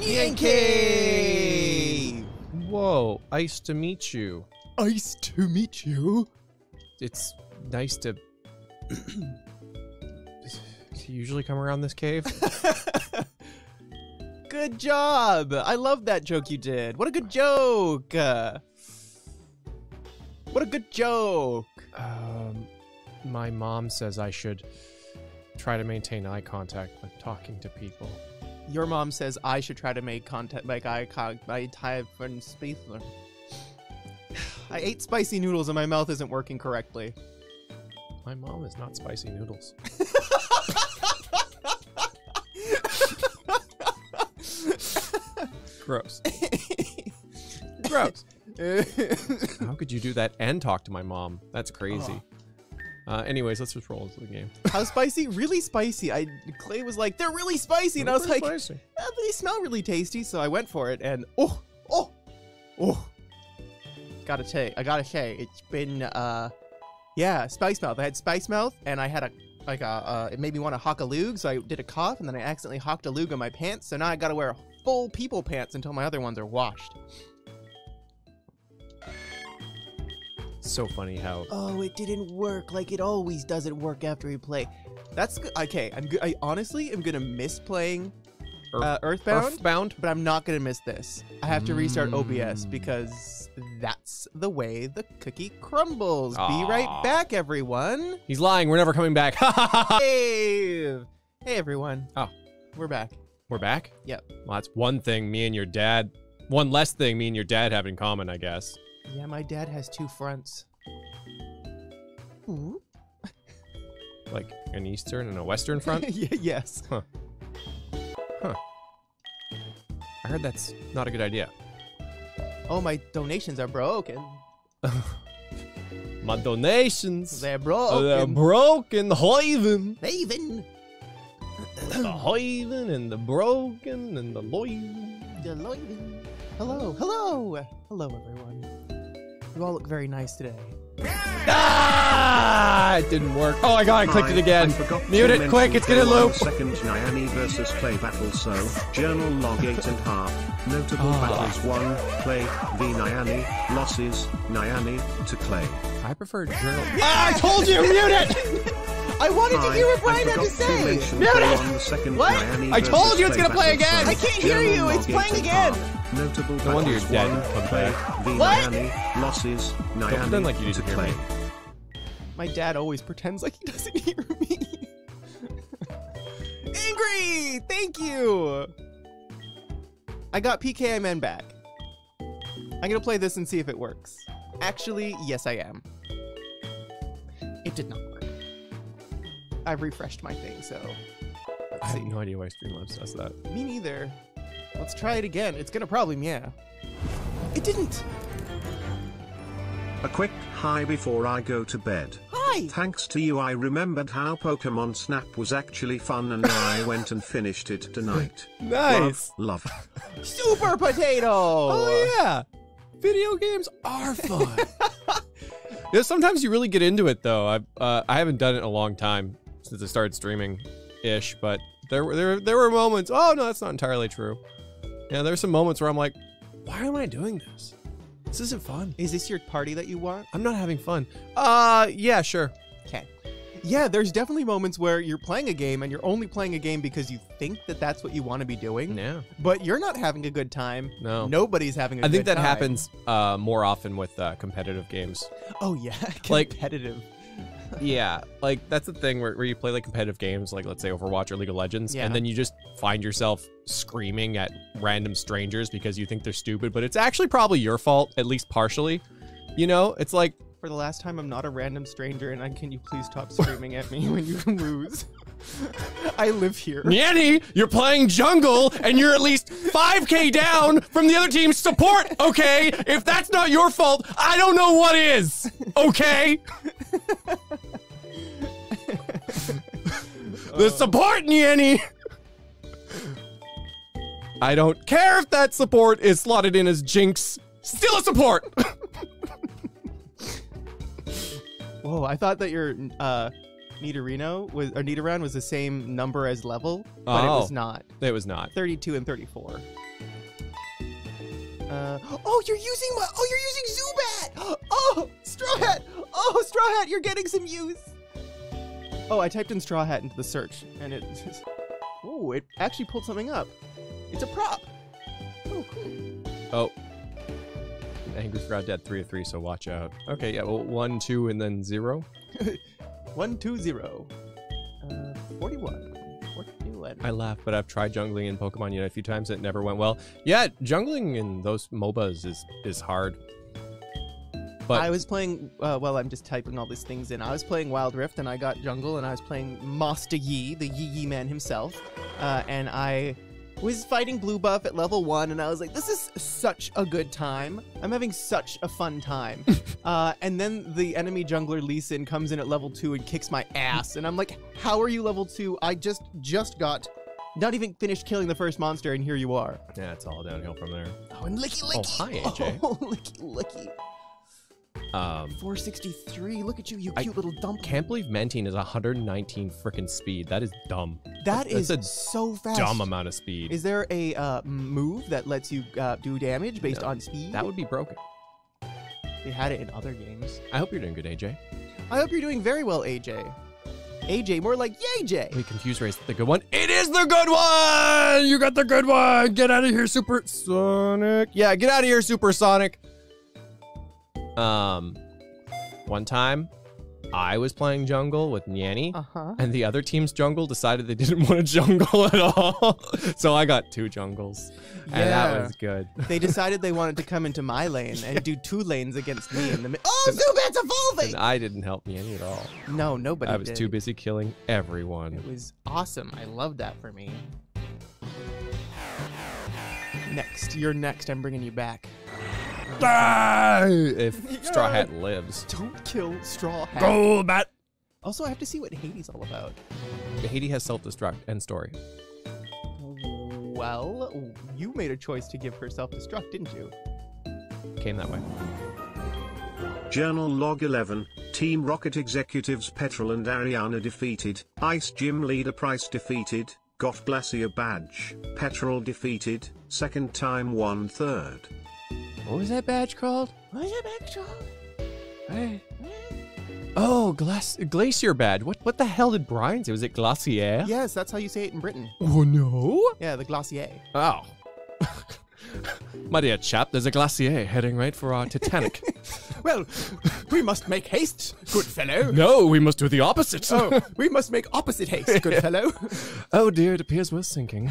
Yankee! Whoa, nice to meet you. Nice to meet you. It's nice to. Do you usually come around this cave? good job. I love that joke you did. What a good joke. Uh, what a good joke. um, my mom says I should try to maintain eye contact when talking to people. Your mom says I should try to make contact, like contact, by type and space. I ate spicy noodles and my mouth isn't working correctly. My mom is not spicy noodles. Gross. Gross. How could you do that and talk to my mom? That's crazy. Uh, anyways, let's just roll into the game. How spicy? Really spicy. I Clay was like, they're really spicy, and I was like, Spicy. "Yeah, but they smell really tasty. So I went for it, and oh, oh, oh. Gotta say, I gotta say, it's been, uh, yeah, spice mouth. I had spice mouth, and I had a like a, uh, it made me want to hawk a lug, so I did a cough, and then I accidentally hawked a lug on my pants. So now I gotta wear full people pants until my other ones are washed. So funny how Oh, it didn't work like it always doesn't work after we play. That's good. Okay, I'm good. I honestly am gonna miss playing uh, Earthbound. Earthbound. but I'm not gonna miss this. I have to restart OBS Mm. because that's the way the cookie crumbles. Be right back, everyone. He's lying. We're never coming back. Hey, hey, everyone. Oh. we're back. We're back. Yep. Well, that's one thing me and your dad. One less thing me and your dad have in common, I guess. Yeah, my dad has two fronts. Ooh. Like an eastern and a western front. yeah, yes. Huh. Huh. I heard that's not a good idea. Oh, my donations are broken. My donations. They're Oh, they're broken. broken. Haven. Haven. the Haven and the broken and the loyal. Deloitte. Hello, hello, hello, everyone. You all look very nice today. Ah! It didn't work. Oh my god, I clicked it again. I Mute it, quick, it's gonna loop. Second Nyani versus Clay battle, so journal log eight and half. Notable Ah. battles: one, Clay v Nyani. Losses: Nyani to Clay. I prefer journal. Ah, I told you, mute it! I wanted to hear what Brian had to say. Mute it! won the second What? I told you it's gonna play again. I can't hear you, it's playing and again. Half. Notable No wonder battles: you're dead. one, Come Clay back. v What? Nyani. Losses: Nyani pretend like you to didn't hear me. My dad always pretends like he doesn't hear me. Angry! Thank you! I got PKMN back. I'm gonna play this and see if it works. Actually, yes, I am. It did not work. I've refreshed my thing, so I let's have see. no idea why Streamlabs does that. Me neither. Let's try it again. It's gonna probably yeah. It didn't. A quick hi before I go to bed. Hi. Thanks to you I remembered how Pokemon Snap was actually fun and I went and finished it tonight. Nice. Love, love. Super potato. Oh yeah, video games are fun. yeah, sometimes you really get into it though. I uh, I haven't done it in a long time since I started streaming, ish. But there were there there were moments. Oh no, that's not entirely true. Yeah, there's some moments where I'm like, why am I doing this? This isn't fun. Is this your party that you want? I'm not having fun. Uh, yeah, sure. Okay. Yeah, there's definitely moments where you're playing a game and you're only playing a game because you think that that's what you want to be doing, Yeah. but you're not having a good time. No. Nobody's having a I good time. I think that happens uh, more often with uh, competitive games. Oh, yeah. Like- Competitive. Yeah, like that's the thing where, where you play like competitive games, like let's say Overwatch or League of Legends, Yeah. and then you just find yourself screaming at random strangers because you think they're stupid, but it's actually probably your fault, at least partially. You know, it's like For the last time, I'm not a random stranger, and I, can you please stop screaming at me when you lose? I live here. Nanny, you're playing jungle and you're at least 5k down from the other team's support, okay? If that's not your fault, I don't know what is, okay? the support, Nanny! I don't care if that support is slotted in as Jinx. Still a support! Whoa, I thought that your uh, Nidorino was or Nidoran was the same number as level, but it was Oh. not. it was not. 32 and 34. Uh, oh, you're using my. Oh, you're using Zubat. Oh, Straw Hat. Oh, Straw Hat, you're getting some use. Oh, I typed in Straw Hat into the search, and it. Oh, it actually pulled something up. It's a prop. Oh, cool. Oh. Angry Sprout Dead 3 of 3, so watch out. Okay, yeah, well, 1, 2, and then 0. One two zero. Uh. Forty-one. I laugh, but I've tried jungling in Pokemon Unite a few times. It never went well. Yeah, jungling in those MOBAs is is hard. But I was playing. Uh, well, I'm just typing all these things in. I was playing Wild Rift, and I got Jungle, and I was playing Master Yi, the Yi Yi man himself, uh, and I was fighting Blue Buff at level one, and I was like, "This is such a good time. I'm having such a fun time." uh, and then the enemy jungler Lee Sin comes in at level two and kicks my ass, and I'm like, "How are you level two? I just just got." Not even finished killing the first monster, and here you are. yeah, it's all downhill from there. Oh, and licky licky. Oh, hi, AJ. Oh, licky licky. Um, 463. Look at you, you I cute little dump. can't believe Mantine is 119 freaking speed. That is dumb. That That's is a so fast. Dumb amount of speed. Is there a uh, move that lets you uh, do damage based No. on speed? that would be broken. They had it in other games. I hope you're doing good, AJ. I hope you're doing very well, AJ. AJ, more like YJ. Wait, Confuse Ray, the good one. It is the good one! You got the good one! Get out of here, Super Sonic. Yeah, get out of here, Super Sonic. Um, one time, I was playing jungle with Nyanny, Uh huh. and the other team's jungle decided they didn't want to jungle at all. so I got two jungles, and that was good. They decided they wanted to come into my lane and do two lanes against me in the middle. Oh, Zubat's evolving! And I didn't help Nyanny at all. No, nobody I was did. too busy killing everyone. It was awesome. I love that for me. Next, you're next. I'm bringing you back. Die! If Straw Hat lives. Don't kill Straw Hat. Go, Bat! Also, I have to see what Hades all about. Haiti has self-destruct. End story. Well, you made a choice to give her self-destruct, didn't you? Came that way. Journal log 11. Team Rocket executives Petrel and Ariana defeated. Ice Gym leader Pryce defeated. Got Glacier badge. Petrel defeated. Second time one third. What was that badge called? What is it, Big Straw? Hey. Oh, glass glacier badge. What what the hell did Brian say? Was it glacier? Yes, that's how you say it in Britain. Oh no. Yeah, the glacier. Oh. My dear chap, there's a glacier heading right for our Titanic. Well, we must make haste, good fellow. no, we must do the opposite. Oh, we must make opposite haste, good fellow. oh dear, it appears we're sinking.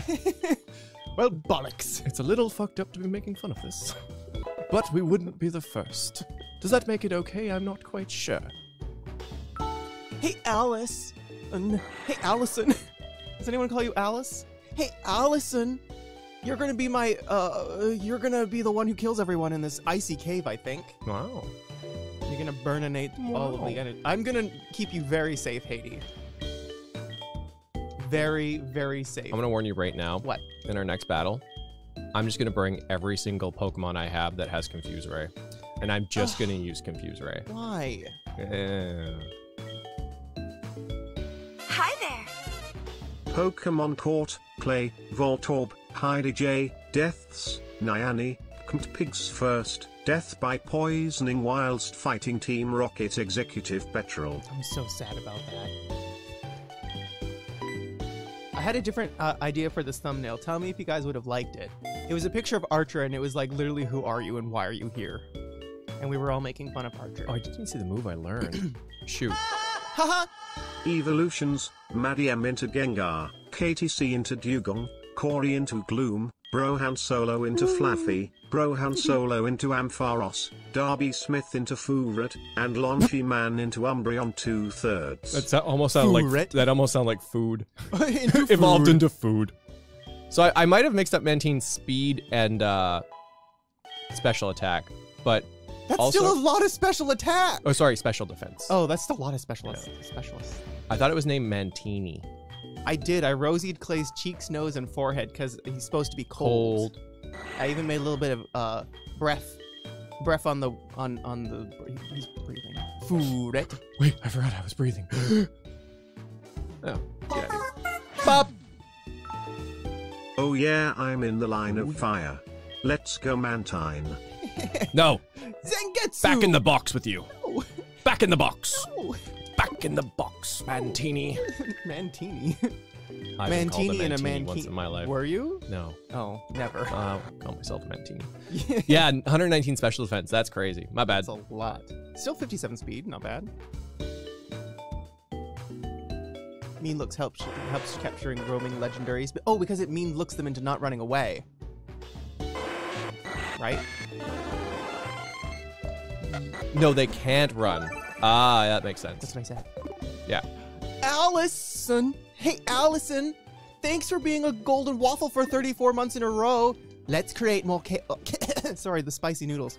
well, bollocks. It's a little fucked up to be making fun of this. But we wouldn't be the first. Does that make it okay? I'm not quite sure. Hey, Alice. Um, hey, Allison. Does anyone call you Alice? Hey, Allison. You're gonna be my, uh, you're gonna be the one who kills everyone in this icy cave, I think. Wow. You're gonna burninate all of the energy. I'm gonna keep you very safe, Haiti. Very, very safe. I'm gonna warn you right now. What? In our next battle, I'm just gonna bring every single Pokemon I have that has Confuse Ray, and I'm just gonna use Confuse Ray. Why? Yeah. Hi there. Pokemon Court, Clay, Voltorb, Heidi J, Deaths, Nyani, Kmt Pigs First, Death by Poisoning whilst fighting Team Rocket Executive Petrel. I'm so sad about that. I had a different uh, idea for this thumbnail. Tell me if you guys would have liked it. It was a picture of Archer, and it was like literally, "Who are you and why are you here?" And we were all making fun of Archer. Oh, I didn't see the move I learned. Shoot. Haha! Evolutions, Maddie-M into Gengar, KTC into Dewgong, Corey into Gloom, Brohan Solo into Flaaffy, Brohan Solo into Ampharos, Darby Smith into Furret, and Launchy Man into Umbreon two thirds. That's that almost sounded like Food. that almost sounded like food. Into Evolved food. into food. So I, I might have mixed up Mantine's speed and uh, special attack, but That's also- still a lot of special attack. oh sorry, special defense. Oh, that's still a lot of specialists. Specialists. I thought it was named Mantini. I did. I rosied Clay's cheeks, nose, and forehead because he's supposed to be cold. Cold. I even made a little bit of uh breath, breath on the on on the. He's breathing. Food. Right? Wait, I forgot I was breathing. oh, yeah. Bop. Oh yeah, I'm in the line of fire. Let's go Mantine. No, Zangetsu! back in the box with you. No. Back in the box. No. Back in the box, Mantini. Mantini. I've called Mantini and a Mantini Mantini. once in my life. Were you? No, Oh, never. uh, call myself a Mantini. Yeah, 119 special defense. That's crazy. My bad. That's a lot. Still 57 speed, not bad. Mean looks helps helps capturing roaming legendaries. But oh, because it mean looks them into not running away. Right? No, they can't run. Ah, that makes sense. That's what I said. Yeah. Allison! Hey, Allison! Thanks for being a golden waffle for 34 months in a row. Let's create more chaos. Sorry, the spicy noodles.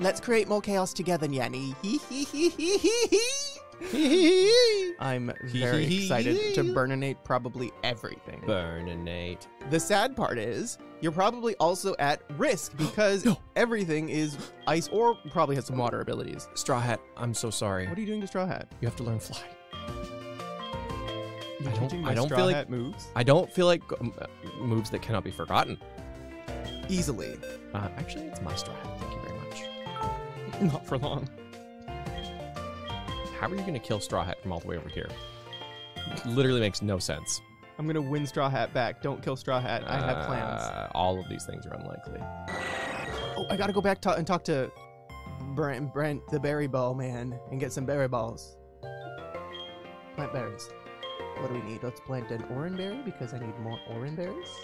Let's create more chaos together, Yanni. Hee hee hee hee hee hee. I'm very excited to burninate probably everything. Burninate. The sad part is, you're probably also at risk because everything is ice or probably has some water abilities. Straw Hat, I'm so sorry. What are you doing to Straw Hat? You have to learn fly. You're I don't- I don't feel like- moves I don't feel like um, uh, moves that cannot be forgotten. easily. Uh, actually, it's my Straw Hat. Thank you very much. Not for long. How are you going to kill Straw Hat from all the way over here? Literally makes no sense. I'm gonna win Straw Hat back. Don't kill Straw Hat. I have plans. Uh, all of these things are unlikely. Oh, I gotta go back to, and talk to Brent, Brent, the berry ball man, and get some berry balls. Plant berries. What do we need? Let's plant an orange berry because I need more orange berries.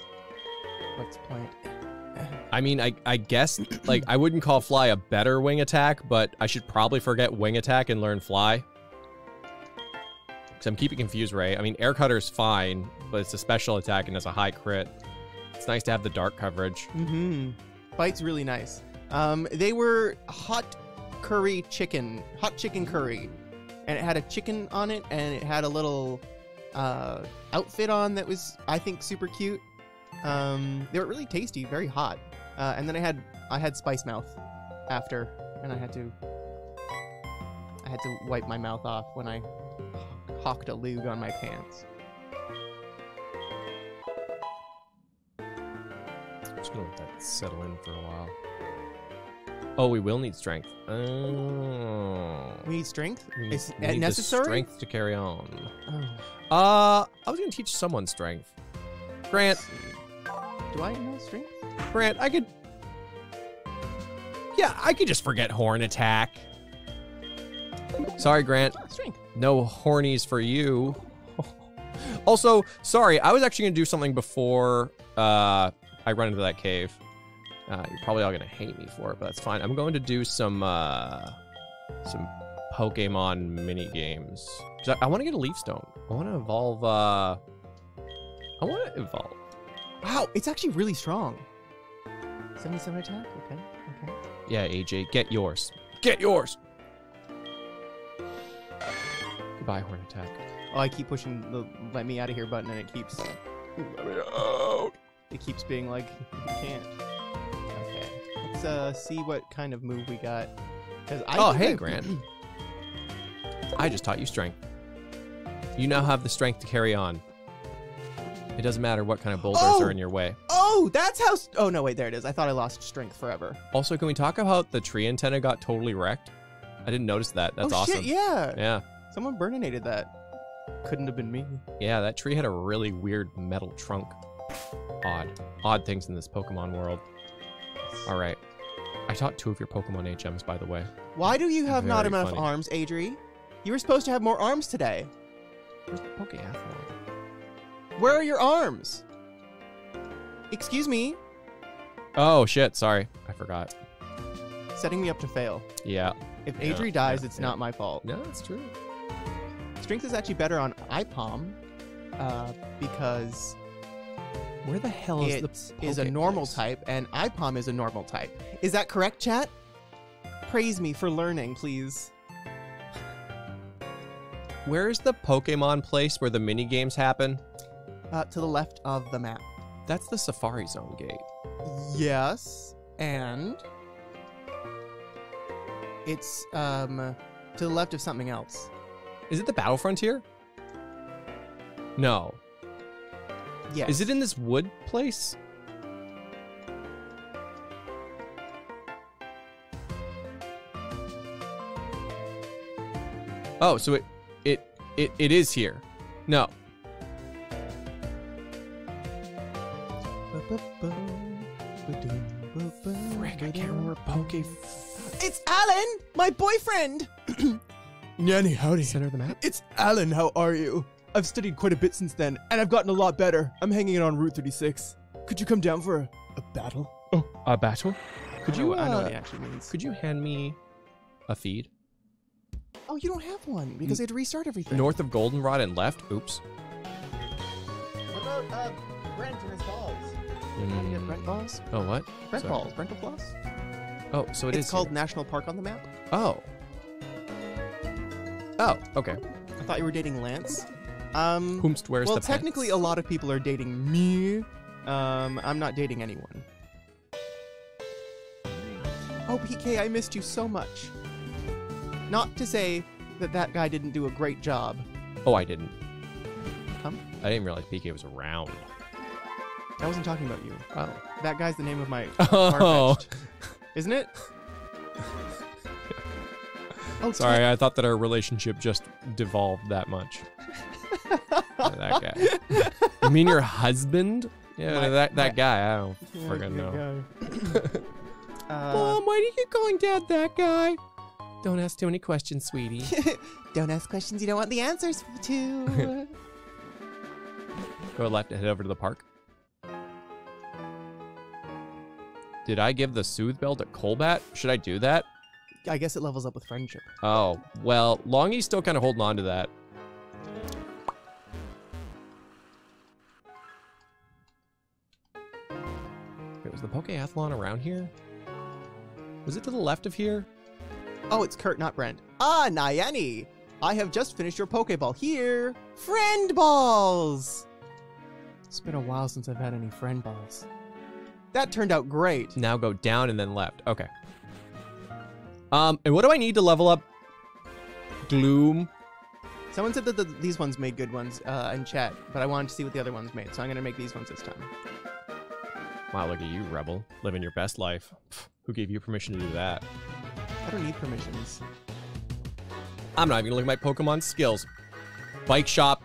Let's plant. I mean, I, I guess, like, I wouldn't call Fly a better wing attack, but I should probably forget wing attack and learn Fly. Because I'm keeping Confuse Ray. I mean, Air cutter is fine, but it's a special attack and has a high crit. It's nice to have the dark coverage. Mm-hmm. Bite's really nice. Um, they were hot curry chicken, hot chicken curry, and it had a chicken on it, and it had a little uh, outfit on that was, I think, super cute. Um, they were really tasty, very hot. Uh, and then I had I had spice mouth after, and I had to I had to wipe my mouth off when I hawked a lug on my pants. just gonna let that settle in for a while. Oh, we will need strength. Oh. We need strength. We need- Is we need necessary? strength to carry on. Oh. Uh, I was gonna teach someone strength. Grant, Do I know strength? Grant, I could. Yeah, I could just forget horn attack. Sorry, Grant. Strength. No hornies for you. also, sorry, I was actually gonna do something before uh I run into that cave. Uh, you're probably all gonna hate me for it, but that's fine. I'm going to do some uh some Pokemon mini games. I, I want to get a Leaf Stone. I want to evolve. uh I want to evolve. Wow, it's actually really strong. 77 attack? Okay, okay. Yeah, AJ, get yours. Get yours. Goodbye, horn attack. Oh, I keep pushing the let me out of here button and it keeps Let me out. it keeps being like you can't. Okay. Let's uh see what kind of move we got. Cuz I Oh, hey, I- Grant. I just taught you strength. You now have the strength to carry on. It doesn't matter what kind of boulders Oh! are in your way. Oh, that's how Oh no, wait, there it is. I thought I lost strength forever. Also, can we talk about the tree antenna got totally wrecked? I didn't notice that. That's oh, awesome. Shit, yeah. Yeah. Someone burninated that. Couldn't have been me. Yeah, that tree had a really weird metal trunk. Odd. Odd things in this Pokemon world. All right. I taught two of your Pokemon HMs, by the way. Why do you have not enough funny. arms, Adri? You were supposed to have more arms today. Where's the Pokeathlon? Where are your arms? Excuse me, Oh, shit. Sorry. I forgot. setting me up to fail. Yeah. If Yeah, Adri dies, yeah, it's yeah. not my fault. No, that's true. Strength is actually better on Aipom uh, because Where the hell is the is a normal place? type and Aipom is a normal type. Is that correct, chat? Praise me for learning, please. Where's the Pokemon place where the mini games happen? uh, to the left of the map. That's the Safari Zone gate. Yes, and it's um, to the left of something else. Is it the Battle Frontier? No. Yes. Is it in this wood place? Oh, so it, it, it, it is here. No. Frick, I can't remember Poke It's Alan, my boyfriend. Nanny, howdy. center of the map. It's Alan, how are you? I've studied quite a bit since then, and I've gotten a lot better. I'm hanging out on Route 36. Could you come down for a, a battle? Oh, a battle. Could I know you? I know uh, what he actually means. Could you hand me a feed Oh, you don't have one because they had to restart everything. north of Goldenrod and left? Oops. What about uh, Brent and his balls? You want to get Brent balls? Oh, what? Brent Sorry. balls. Brent balls. Oh, so it is it's called here. National Park on the map. Oh. Oh, okay. I thought you were dating Lance. Um, Whomst wears well, the technically, a lot of people are dating me. Um, I'm not dating anyone. Oh, PK, I missed you so much. Not to say that that guy didn't do a great job. Oh, I didn't. Huh? I didn't realize PK was around. I wasn't talking about you. Oh. That guy's the name of my Oh. Isn't it? oh, Sorry, I thought that our relationship just devolved that much. that guy. You mean your husband? Yeah, My- that that my- guy. I don't Yeah, freaking know. uh, Mom, why do you keep calling Dad that guy? Don't ask too many questions, sweetie. don't ask questions you don't want the answers to. Go left and head over to the park. Did I give the soothe bell to Golbat? Should I do that? I guess it levels up with friendship. Oh, well, Longy's still kind of holding on to that. Wait, was the Pokeathlon around here? Was it to the left of here? Oh, it's Kurt, not Brent. Ah, Nyani! I have just finished your Pokeball. Here, friend balls! It's been a while since I've had any friend balls. That turned out great. Now go down and then left. Okay. Um, and what do I need to level up? Gloom. Someone said that the, these ones made good ones uh, in chat, but I wanted to see what the other ones made, so I'm gonna make these ones this time. Wow, look at you, Rebel. Living your best life. Who gave you permission to do that? I don't need permissions. I'm not even gonna look at my Pokemon skills. Bike shop.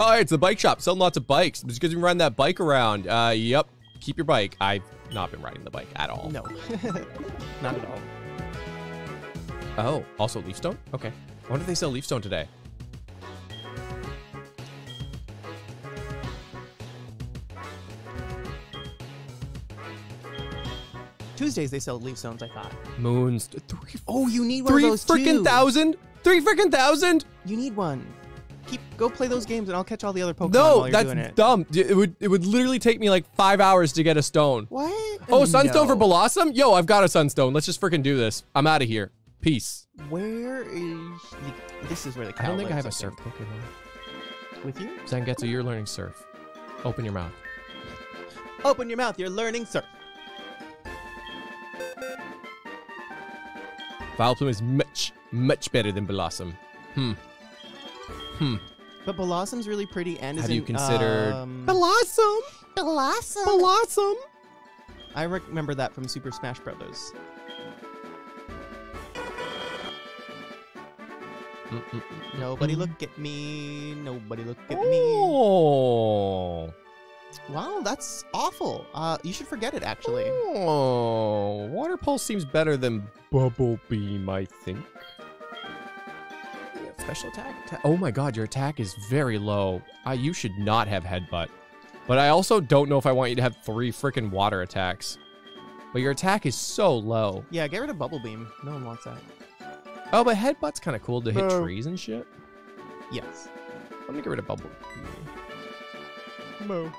Oh, it's the bike shop. Selling lots of bikes. Just because you run that bike around. Uh, yep. Keep your bike. I've not been riding the bike at all. No, not at all. Oh, also Leafstone? Okay. I wonder if they sell Leafstone today. Tuesdays they sell leaf stones. I thought. Moons. Three, Oh, you need one three of those freaking thousand? Three freaking thousand? You need one. Keep go play those games, and I'll catch all the other Pokemon No, while you're that's doing it. dumb. It would it would literally take me like five hours to get a stone. What? Oh, Sunstone for No. Blossom? Yo, I've got a Sunstone. Let's just freaking do this. I'm out of here. Peace. Where is the, this? Is where the cow I don't think I have a surf Pokemon. with you. Zangetsu, you're learning surf. Open your mouth. Open your mouth. You're learning surf. Vileplume is much, much better than Blossom. Hmm. Hmm. But Blossom's really pretty and is Have you in, considered um, Blossom? Blossom? Blossom? I remember that from Super Smash Brothers. Nobody look at me. Nobody look at me. Oh. Wow, that's awful. Uh, you should forget it. Actually, Oh. Water Pulse seems better than Bubble Beam, I think. Special attack. oh my god, your attack is very low. Uh, you should not have Headbutt. But I also don't know if I want you to have three freaking water attacks. But your attack is so low. yeah. Get rid of Bubble Beam. No one wants that. Oh, but Headbutt's kind of cool to hit Boo. trees and shit. Yes. Let me get rid of Bubble. Moo.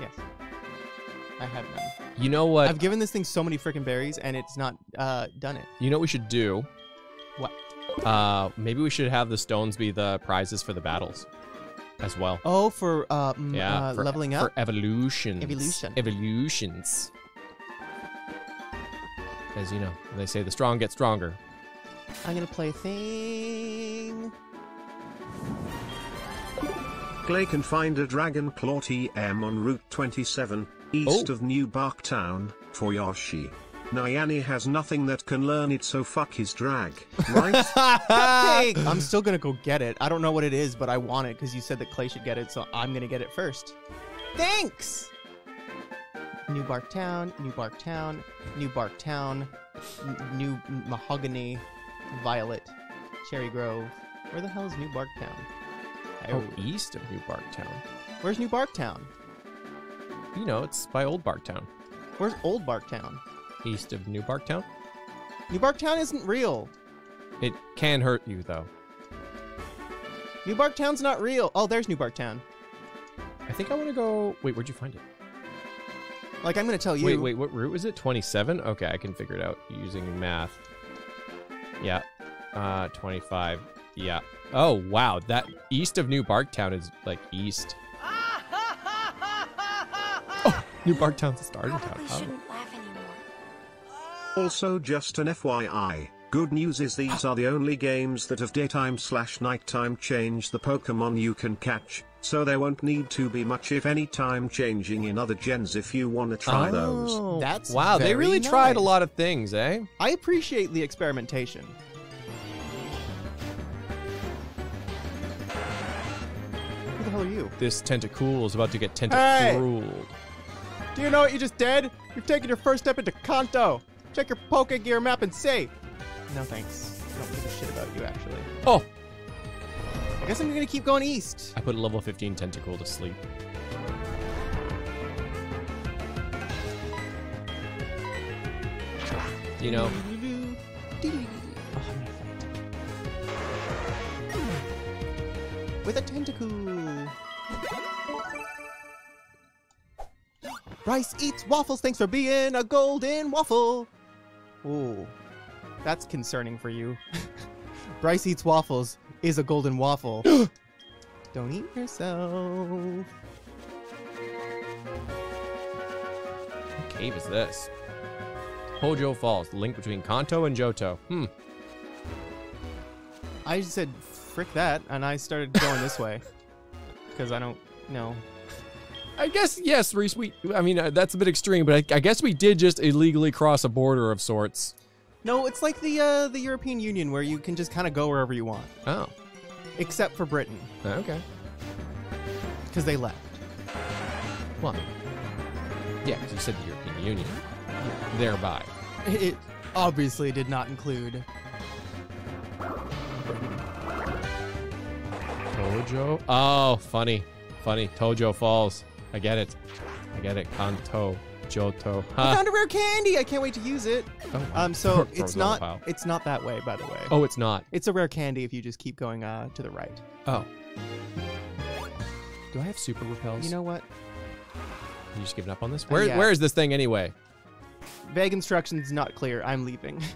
Yes. I have none. You know what? I've given this thing so many freaking berries, and it's not uh, done it. You know what we should do? What? Uh, maybe we should have the stones be the prizes for the battles as well. Oh, for uh, mm, Yeah, uh, for, leveling up. for evolutions. Evolution. Evolutions. As you know, they say the strong get stronger. I'm gonna play a thing. Clay can find a Dragon Claw TM on Route 27, east Oh. of New Bark Town, for Yoshi. Nyani has nothing that can learn it, so fuck his drag. Right? Hey, I'm still gonna go get it. I don't know what it is, but I want it because you said that Clay should get it, so I'm gonna get it first. Thanks. New Bark Town, New Bark Town, New Bark Town, New Mahogany, Violet, Cherry Grove. Where the hell is New Bark Town? Oh, east of New Bark Town. Where's New Bark Town? You know, it's by Old Bark Town. Where's Old Bark Town? East of New Barktown. New Bark Town isn't real. It can hurt you though. New Bark Town's not real. Oh, there's New Bark Town. I think I want to go. Wait, where'd you find it? Like I'm gonna tell you. Wait, wait, what route was it? 27? Okay, I can figure it out using math. Yeah. Uh, 25. Yeah. Oh, wow. That east of New Barktown is like east. Oh, New Barktown's a starting town. Probably Oh. Shouldn't laugh anymore. also, just an FYI. Good news is these are the only games that have daytime slash nighttime change the Pokemon you can catch, so there won't need to be much if any time changing in other gens if you want to try those. Oh, That's wow. They very really tried a lot of things, eh? I appreciate the experimentation. Who the hell are you? This Tentacool is about to get Hey! Do you know what you just did? You've taken your first step into Kanto. Check your Poke Gear map and say. No thanks. I don't give a shit about you, actually. Oh, I guess I'm gonna keep going east. I put a level 15 Tentacool to sleep. You know, With a tentacle. Bryce eats waffles. Thanks for being a golden waffle. Ooh, that's concerning for you. Bryce eats waffles is a golden waffle. Don't eat yourself. what cave is this? Hojo Falls, the link between Kanto and Johto. Hmm. I just said frick that, and I started going this way because I don't know. I guess yes, Reese. We, I mean, uh, that's a bit extreme, but I, I guess we did just illegally cross a border of sorts. No, it's like the uh, the European Union where you can just kind of go wherever you want, Oh, except for Britain okay. because they left. Well, yeah, because you said the European Union. Thereby. It obviously did not include. Tohjo? Oh, funny. Funny. Tohjo Falls. I get it. I get it. Kanto. Johto. I found a rare candy. I can't wait to use it. Oh, Um, so it's the not pile. it's not that way, by the way. Oh, it's not. It's a rare candy if you just keep going uh, to the right. Oh. Do I have super repels? You know what? you just giving up on this? Where, yeah. where is this thing anyway? Vague instructions not clear. I'm leaving.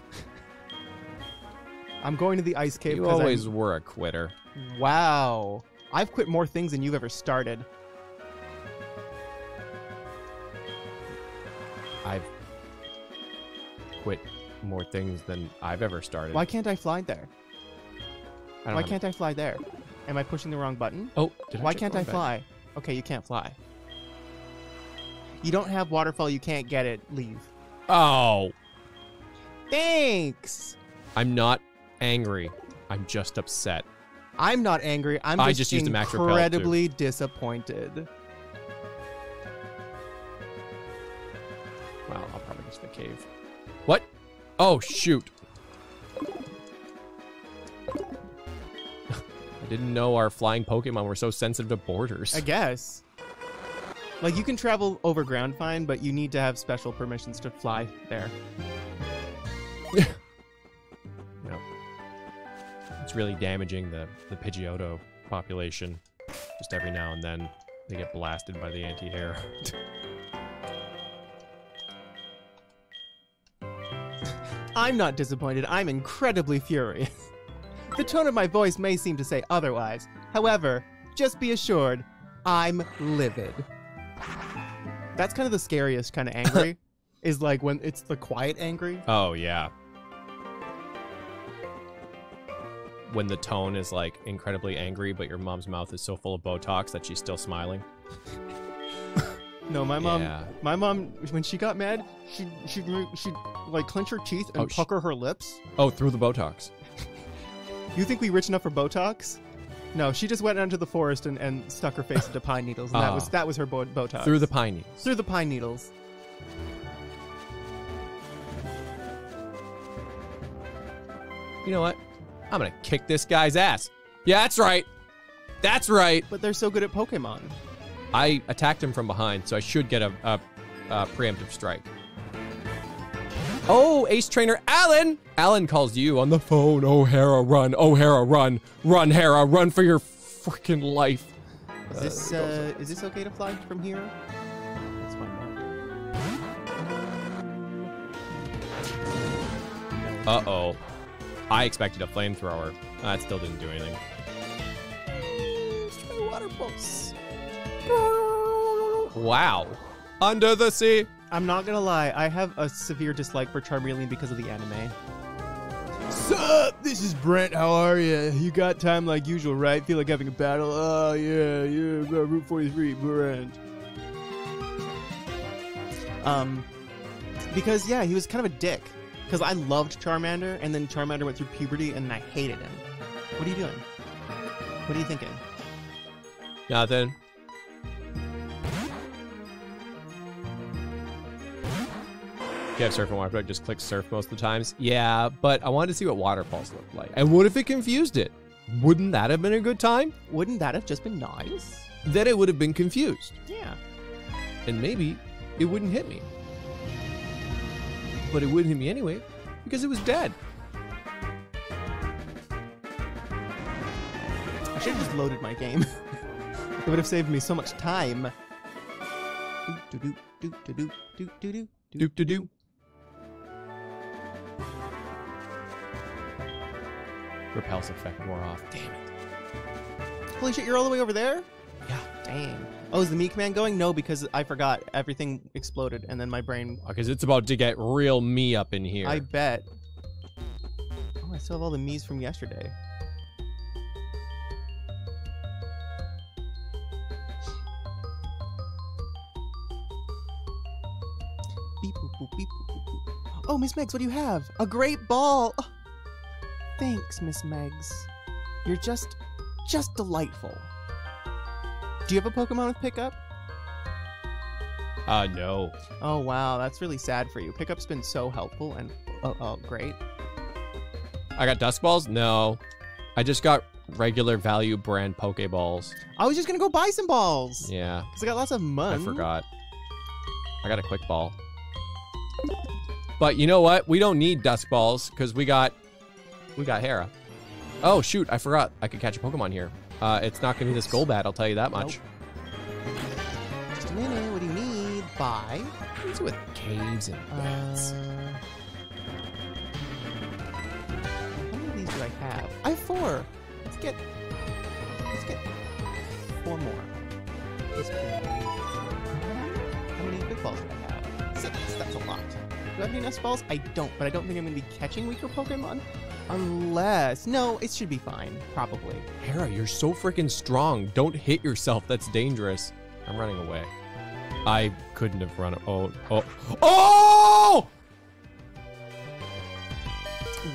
I'm going to the ice cave. You 'cause I'm- always were a quitter. Wow. I've quit more things than you've ever started. I've quit more things than I've ever started. Why can't I fly there? I Why can't I fly there? Am I pushing the wrong button? Oh, did Why can't I bed? fly? Okay, you can't fly. You don't have waterfall, you can't get it. Leave. Oh, Thanks. I'm not angry. I'm just upset. I'm not angry. I'm I just, just used a max repel, too. incredibly disappointed. Well, I'll probably just the cave. What? Oh, shoot. I didn't know our flying Pokemon were so sensitive to borders. I guess. Like you can travel over ground fine, but you need to have special permissions to fly there. No. It's really damaging the, the Pidgeotto population. Just every now and then they get blasted by the anti-air. I'm not disappointed. I'm incredibly furious. the tone of my voice may seem to say otherwise. However, just be assured, I'm livid. That's kind of the scariest kind of angry. is like when it's the quiet angry. oh, yeah. When the tone is like incredibly angry, but your mom's mouth is so full of Botox that she's still smiling. No, my mom. Yeah. My mom, when she got mad, she she she like clench her teeth and Oh, sh- pucker her lips. Oh, through the Botox. You think we rich enough for Botox? No, she just went out into the forest and, and stuck her face into pine needles, and that Ah. was that was her bo- Botox. Through the pine needles. through the pine needles. You know what? I'm gonna kick this guy's ass. Yeah, that's right. That's right. But they're so good at Pokemon. I attacked him from behind, so I should get a, a, a preemptive strike. Oh, Ace Trainer Alan! Alan calls you on the phone. Oh, Hera, run. Oh, Hera, run. Run, Hera, run for your freaking life. Is this uh, is this okay to fly from here? Let's find out. Uh oh. I expected a flamethrower. That still didn't do anything. Let's try water pulse. Wow. Under the sea. I'm not gonna lie, I have a severe dislike for Charmeleon because of the anime. Sup? This is Brent. How are you? You got time like usual, right? Feel like having a battle? Oh, yeah, yeah. Route 43, Brent. Um, because yeah, he was kind of a dick. Because I loved Charmander, and then Charmander went through puberty, and I hated him. What are you doing? What are you thinking? Nothing. You have surf and water, just click surf most of the times. Yeah, but I wanted to see what waterfalls looked like. And what if it confused it? Wouldn't that have been a good time? Wouldn't that have just been nice? Then it would have been confused. Yeah. And maybe it wouldn't hit me. But it wouldn't hit me anyway, because it was dead. I should have just loaded my game. it would have saved me so much time. Do do do do do do do do do doo doo. Repel's effect wore off. Damn it. Holy shit, you're all the way over there? Yeah. Dang. Oh, is the me command going? No, because I forgot. Everything exploded, and then my brain. Oh, because it's about to get real me up in here. I bet. Oh, I still have all the me's from yesterday. Beep, boop, boop, beep, boop. Oh, Miss Megs, what do you have? A great ball. Oh, Thanks, Miss Megs. You're just, just delightful. Do you have a Pokemon with pickup? Uh, no. Oh wow, that's really sad for you. Pickup's been so helpful and oh, oh great. I got Dusk Balls? No. I just got regular value brand Pokeballs. I was just gonna go buy some balls Yeah, because I got lots of money. I forgot. I got a Quick Ball. But you know what? We don't need Dusk Balls because we got we got Hera. Oh shoot, I forgot. I could catch a Pokemon here. Uh, it's not gonna be this Golbat, I'll tell you that much. Just a minute. What do you need? Buy. What's with caves and bats? Uh, how many of these do I have? I have four. Let's get. Let's get four more. This could be- How many big balls do I have? Six. That's a lot. Do I have any nest balls? I don't, but I don't think I'm gonna be catching weaker Pokemon. Unless. No, it should be fine. Probably. Hera, you're so freaking strong. Don't hit yourself. That's dangerous. I'm running away. I couldn't have run. Oh, oh, oh!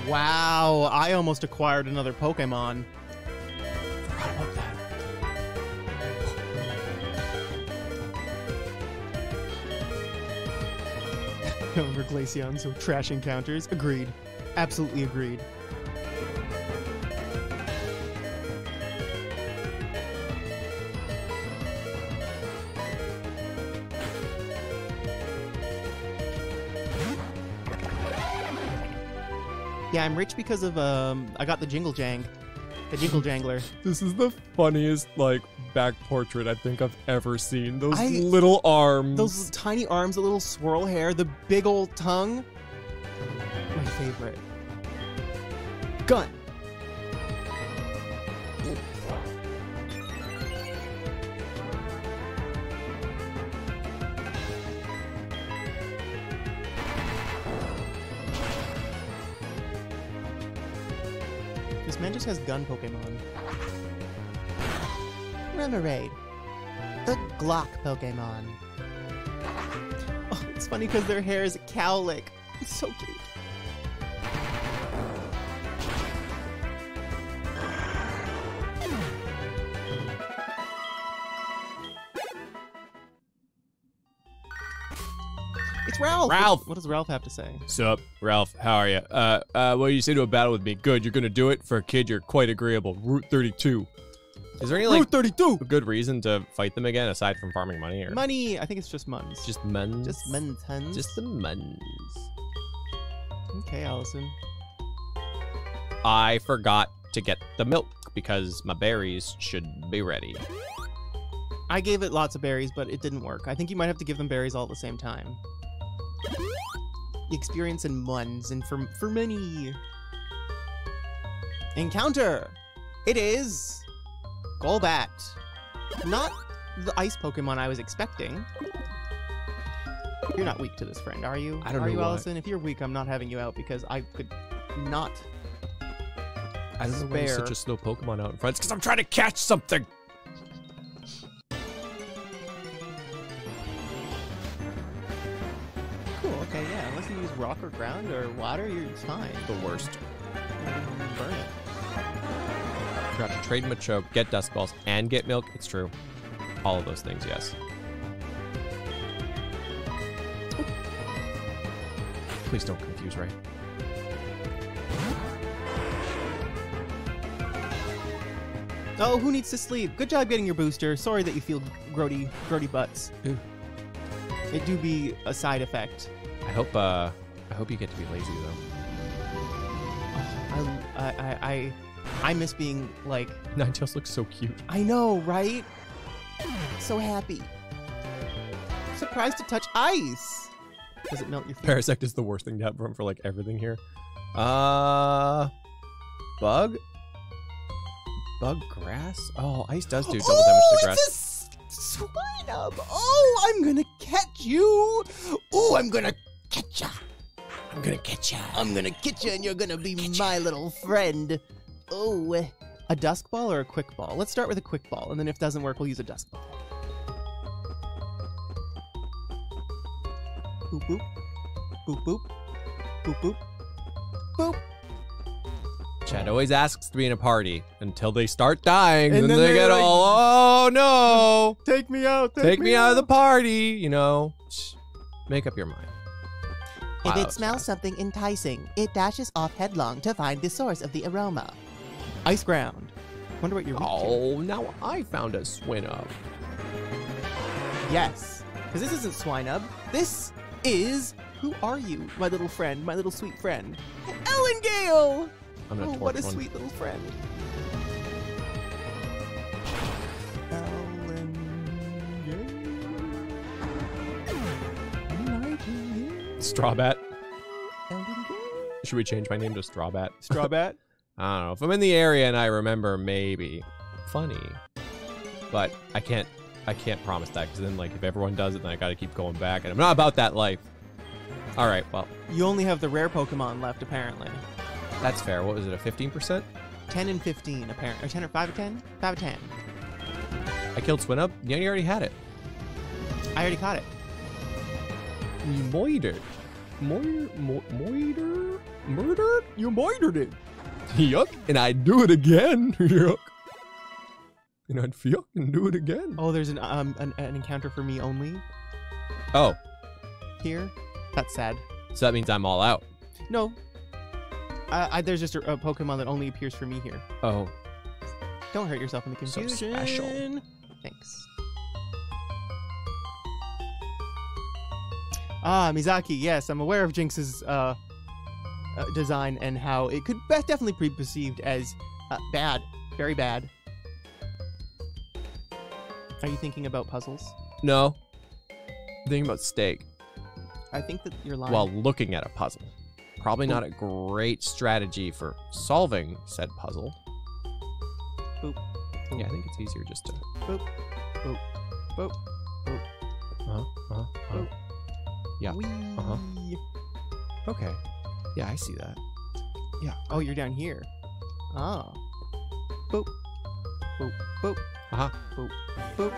Wow, I almost acquired another Pokemon. Over Glaceon, so trash encounters. Agreed. Absolutely agreed. Yeah, I'm rich because of um I got the Jingle Jang. The Jingle Jangler. This is the funniest like back portrait I think I've ever seen. Those I- little arms. Those tiny arms, the little swirl hair, the big old tongue. My favorite. Gun. Man just has gun Pokemon. Remoraid. The Glock Pokemon. Oh, it's funny because their hair is cowlick. It's so cute. It's Ralph. Ralph! What does Ralph have to say? Sup, Ralph? How are you? Uh, uh, what do you say to a battle with me? Good, you're gonna do it? For a kid, you're quite agreeable. Route 32. Is there any, like, Route 32. a good reason to fight them again aside from farming money? Or Money. I think it's just Muns. just muns? just Muns. Huns. Just the muns. okay, Allison. I forgot to get the milk because my berries should be ready. I gave it lots of berries, but it didn't work. I think you might have to give them berries all at the same time. Experience in Muns and for for many. Encounter. It is Golbat. Not the ice Pokemon I was expecting. You're not weak to this friend, are you? I don't are know you, why. Allison? If you're weak, I'm not having you out because I could not. I don't know why Spare. such a slow Pokemon out in front. It's because I'm trying to catch something. Rock or ground or water, you're it's fine. The worst. Burn it. Forgot to trade Machoke, get Dusk Balls, and get milk. It's true. All of those things, yes. Please don't confuse Ray. Oh, who needs to sleep? Good job getting your booster. Sorry that you feel grody, grody butts. Ooh. It do be a side effect. I hope uh I hope you get to be lazy though. I, I, I, I, I miss being like, Ninetales looks so cute. I know, right? So happy. Surprised to touch ice. Does it melt your feet? Parasect is the worst thing to have from for like everything here. Uh bug? Bug grass? Oh, ice does do double damage oh, to grass. it's a s- Swinub. Oh, I'm gonna catch you. Oh, I'm gonna catch ya. I'm gonna get you. I'm gonna get you, and you're gonna be my little friend. Oh, a dusk ball or a quick ball? Let's start with a quick ball, and then if it doesn't work, we'll use a dusk ball. Boop boop, boop boop, boop boop, boop. Chad always asks to be in a party until they start dying, And then, then they get like- all, oh no, Take me out. take, me out of the party, you know. Shh. Make up your mind. If it smells something enticing, it dashes off headlong to find the source of the aroma. Ice ground. Wonder what you're. Oh, now I found a Swinub. Yes, because this isn't Swinub. This is who are you, my little friend, my little sweet friend, Ellen Gale. I'm gonna Oh, what a one. sweet little friend. Strawbat. Should we change my name to Strawbat? Strawbat. I don't know. If I'm in the area and I remember, maybe. Funny. But I can't I can't promise that because then like if everyone does it, then I gotta keep going back. And I'm not about that life. Alright, well, You only have the rare Pokemon left, apparently. that's fair. What was it, a 15%? 10 and 15, apparently. Or 10 or 5 or 10? 5 or 10. I killed Swinub? Yeah, you already had it. I already caught it. You moitered. Moir, mo- moiter? Murdered? You murdered it. Yuck. And I'd do it again. Yuck. And I'd yuck and do it again. Oh, there's an, um, an, an encounter for me only Oh, here. That's sad. so that means I'm all out. No. I, I, there's just a, a Pokemon that only appears for me here. Oh. Don't hurt yourself in the confusion. So special. Thanks. Ah, Mizaki. Yes, I'm aware of Jynx's uh, uh, design and how it could be- definitely be perceived as uh, bad, very bad. Are you thinking about puzzles? No. I'm thinking about steak I think that you're lying. while looking at a puzzle. Probably not a great strategy for solving said puzzle. Boop. Boop. Yeah, I think it's easier just to. Boop. Boop. Boop. Uh-huh, uh-huh, uh-huh. Boop. Yeah. Uh-huh. Okay. Yeah, I see that. Yeah. Oh, you're down here. Oh. Boop. Boop. Boop. Uh-huh. Boop. Boop.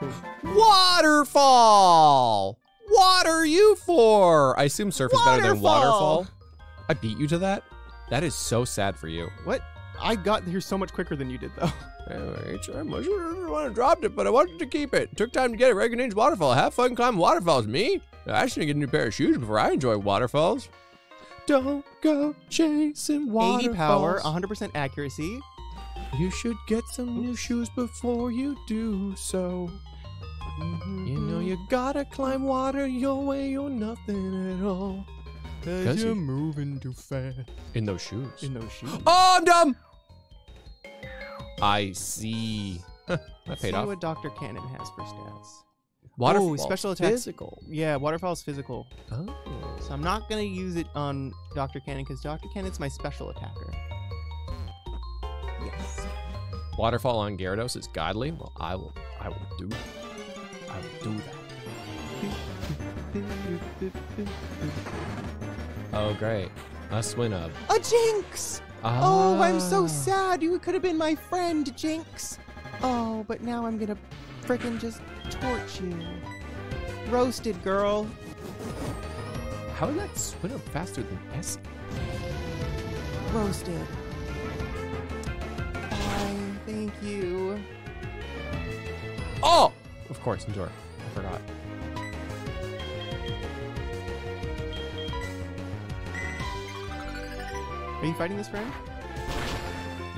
Boop. Waterfall! What are you for? I assume surf is better than Waterfall. waterfall. I beat you to that? That is so sad for you. What? I got here so much quicker than you did, though. Anyway, I have dropped it, but I wanted to keep it. Took time to get it. Recognized waterfall. Have fun climbing waterfalls. Me? I shouldn't get a new pair of shoes before I enjoy waterfalls. Don't go chasing waterfalls. 80 power, 100% accuracy. You should get some new shoes before you do so. Mm-hmm, you know mm-hmm. you gotta climb water your way or nothing at all. Cause, you're you- moving too fast In those shoes. in those shoes. oh, I'm dumb! I see. Huh, that See paid off. what Dr. Cannon has for stats. Waterfall. Oh, special attack. Physical. Yeah, waterfall's physical. Oh. So I'm not gonna use it on Dr. Cannon because Dr. Cannon's my special attacker. Yes. Waterfall on Gyarados is godly. Well, I will. I will do. I will do that. Oh, great. A Swinub. A Jynx! Oh, I'm so Ah. sad. You could have been my friend, Jynx. Oh, but now I'm gonna frickin' just torch you. Roasted, girl. How did that Swinub faster than S? Roasted. Bye. Thank you. Oh! Of course, Endure. I forgot. Are you fighting this friend?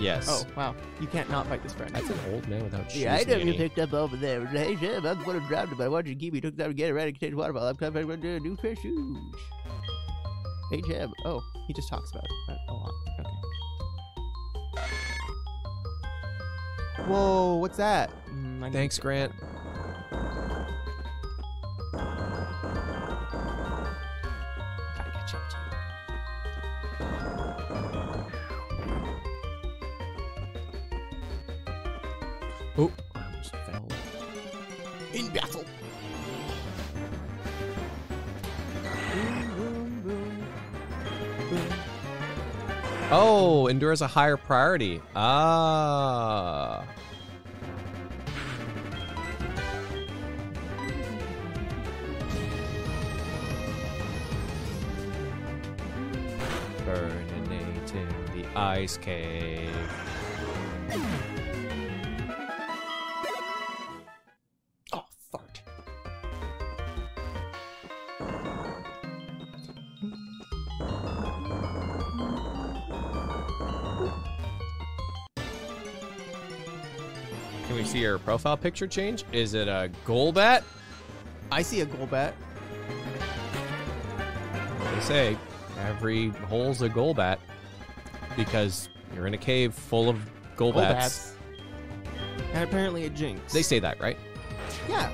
Yes. Oh, wow. You can't not fight this friend. That's an old man without shoes. The item you Nanny. picked up over there was hey Jim, I'm the one who dropped it, but I want you to keep it. You took time to get it ready to take the waterfall. I'm coming to do a new pair of shoes. Hey, Jeb. Oh, he just talks about it a lot. Okay. Whoa, what's that? Mm, Thanks, Grant. Oh, Endure is a higher priority. Ah. Burninating the ice cave. See your profile picture change? Is it a Golbat? I see a Golbat. They say every hole's a Golbat because you're in a cave full of Golbats. Golbats. And apparently a Jynx. They say that, right? yeah.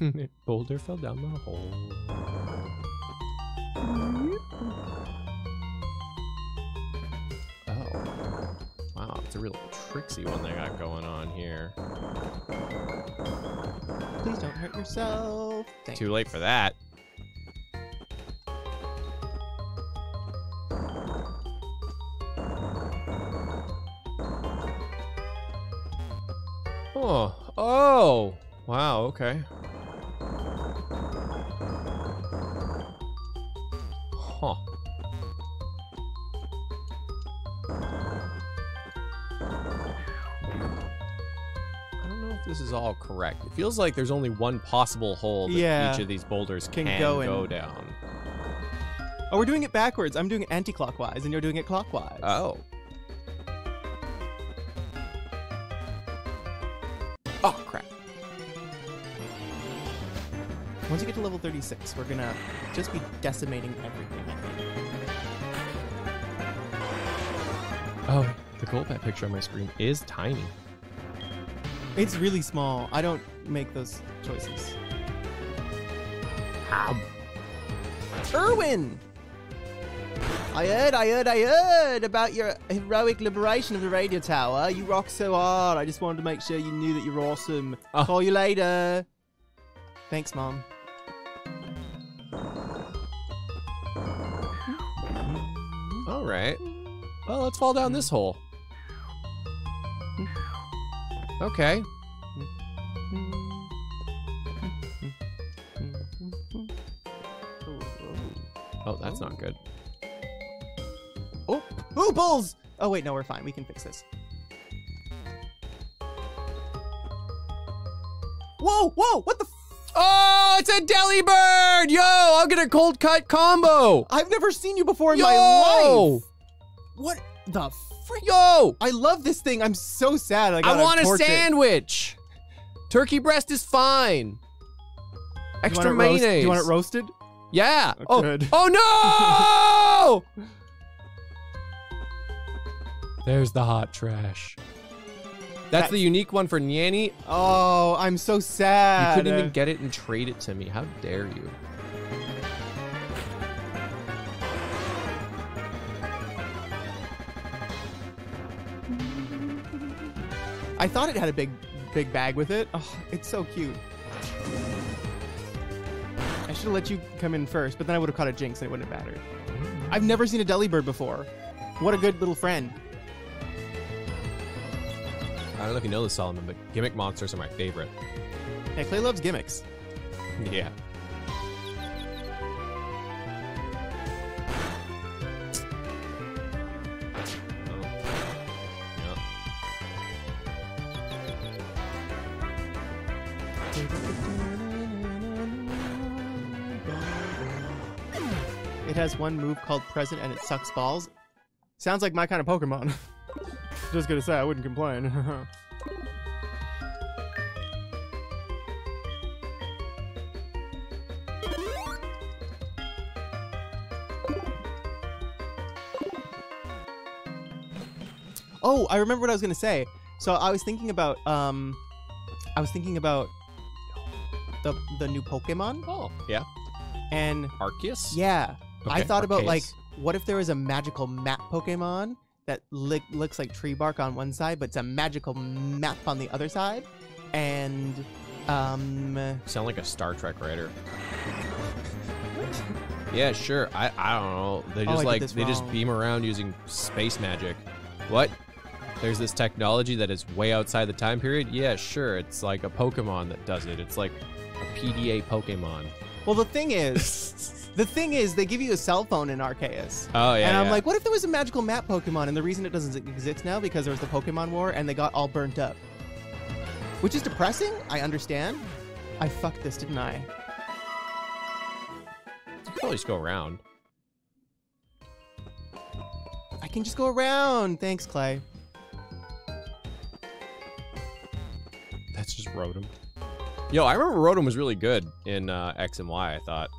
Yeah. Boulder fell down the hole. Oh. Wow, it's a real tricksy one they got going on here. Please don't hurt yourself. Too late for that. Oh, oh, wow, okay. This is all correct. It feels like there's only one possible hole that Yeah. each of these boulders Can can, go go, down. Oh, we're doing it backwards. I'm doing it anti-clockwise, and you're doing it clockwise. Oh. Oh, crap. Once you get to level 36, we're gonna just be decimating everything. Oh, the Golbat picture on my screen is tiny. It's really small. I don't make those choices. Ow. Erwin! I heard, I heard, I heard about your heroic liberation of the radio tower. You rock so hard. I just wanted to make sure you knew that you're awesome. Oh. Call you later. Thanks, Mom. All right. Well, let's fall down this hole. Okay. Oh, that's not good. Oh, ooh, bulls! Oh wait, no, we're fine. We can fix this. Whoa, whoa! What the? F- Oh, it's a Delibird! Yo, I'll get a cold cut combo. I've never seen you before in Yo! my life. What the? Yo, I love this thing. I'm so sad. I, I want a torch it. sandwich. Turkey breast is fine. You Extra roast- mayonnaise. Do you want it roasted? Yeah. Oh, Oh, good. oh no! There's the hot trash. That's, the unique one for Nanny. Oh, I'm so sad. You couldn't even get it and trade it to me. How dare you? I thought it had a big, big bag with it. Oh, it's so cute. I should have let you come in first, but then I would have caught a Jynx and it wouldn't have mattered. Mm-hmm. I've never seen a Delibird before. What a good little friend. I don't know if you know this, Solomon, but gimmick monsters are my favorite. Hey, Clay loves gimmicks. Yeah. Has one move called Present and it sucks balls. Sounds like my kind of Pokemon. Just gonna say, I wouldn't complain. oh, I remember what I was gonna say. So I was thinking about um, I was thinking about the the new Pokemon Oh, yeah. and Arceus? yeah, I thought about like, what if there was a magical map Pokemon that lick, looks like tree bark on one side, but it's a magical map on the other side, and um, Sound like a Star Trek writer. yeah, sure. I, I don't know. They Oh, just did like this they just beam around using space magic. What? There's this technology that is way outside the time period? Yeah, sure. It's like a Pokemon that does it. It's like a PDA Pokemon. well, the thing is, the thing is, they give you a cell phone in Arceus. Oh yeah. and I'm yeah. like, what if there was a magical map Pokemon? And the reason it doesn't exist now because there was the Pokemon War and they got all burnt up. Which is depressing. I understand. I fucked this, didn't I? you can always go around. I can just go around. Thanks, Clay. That's just Rotom. Yo, I remember Rotom was really good in uh, X and Y. I thought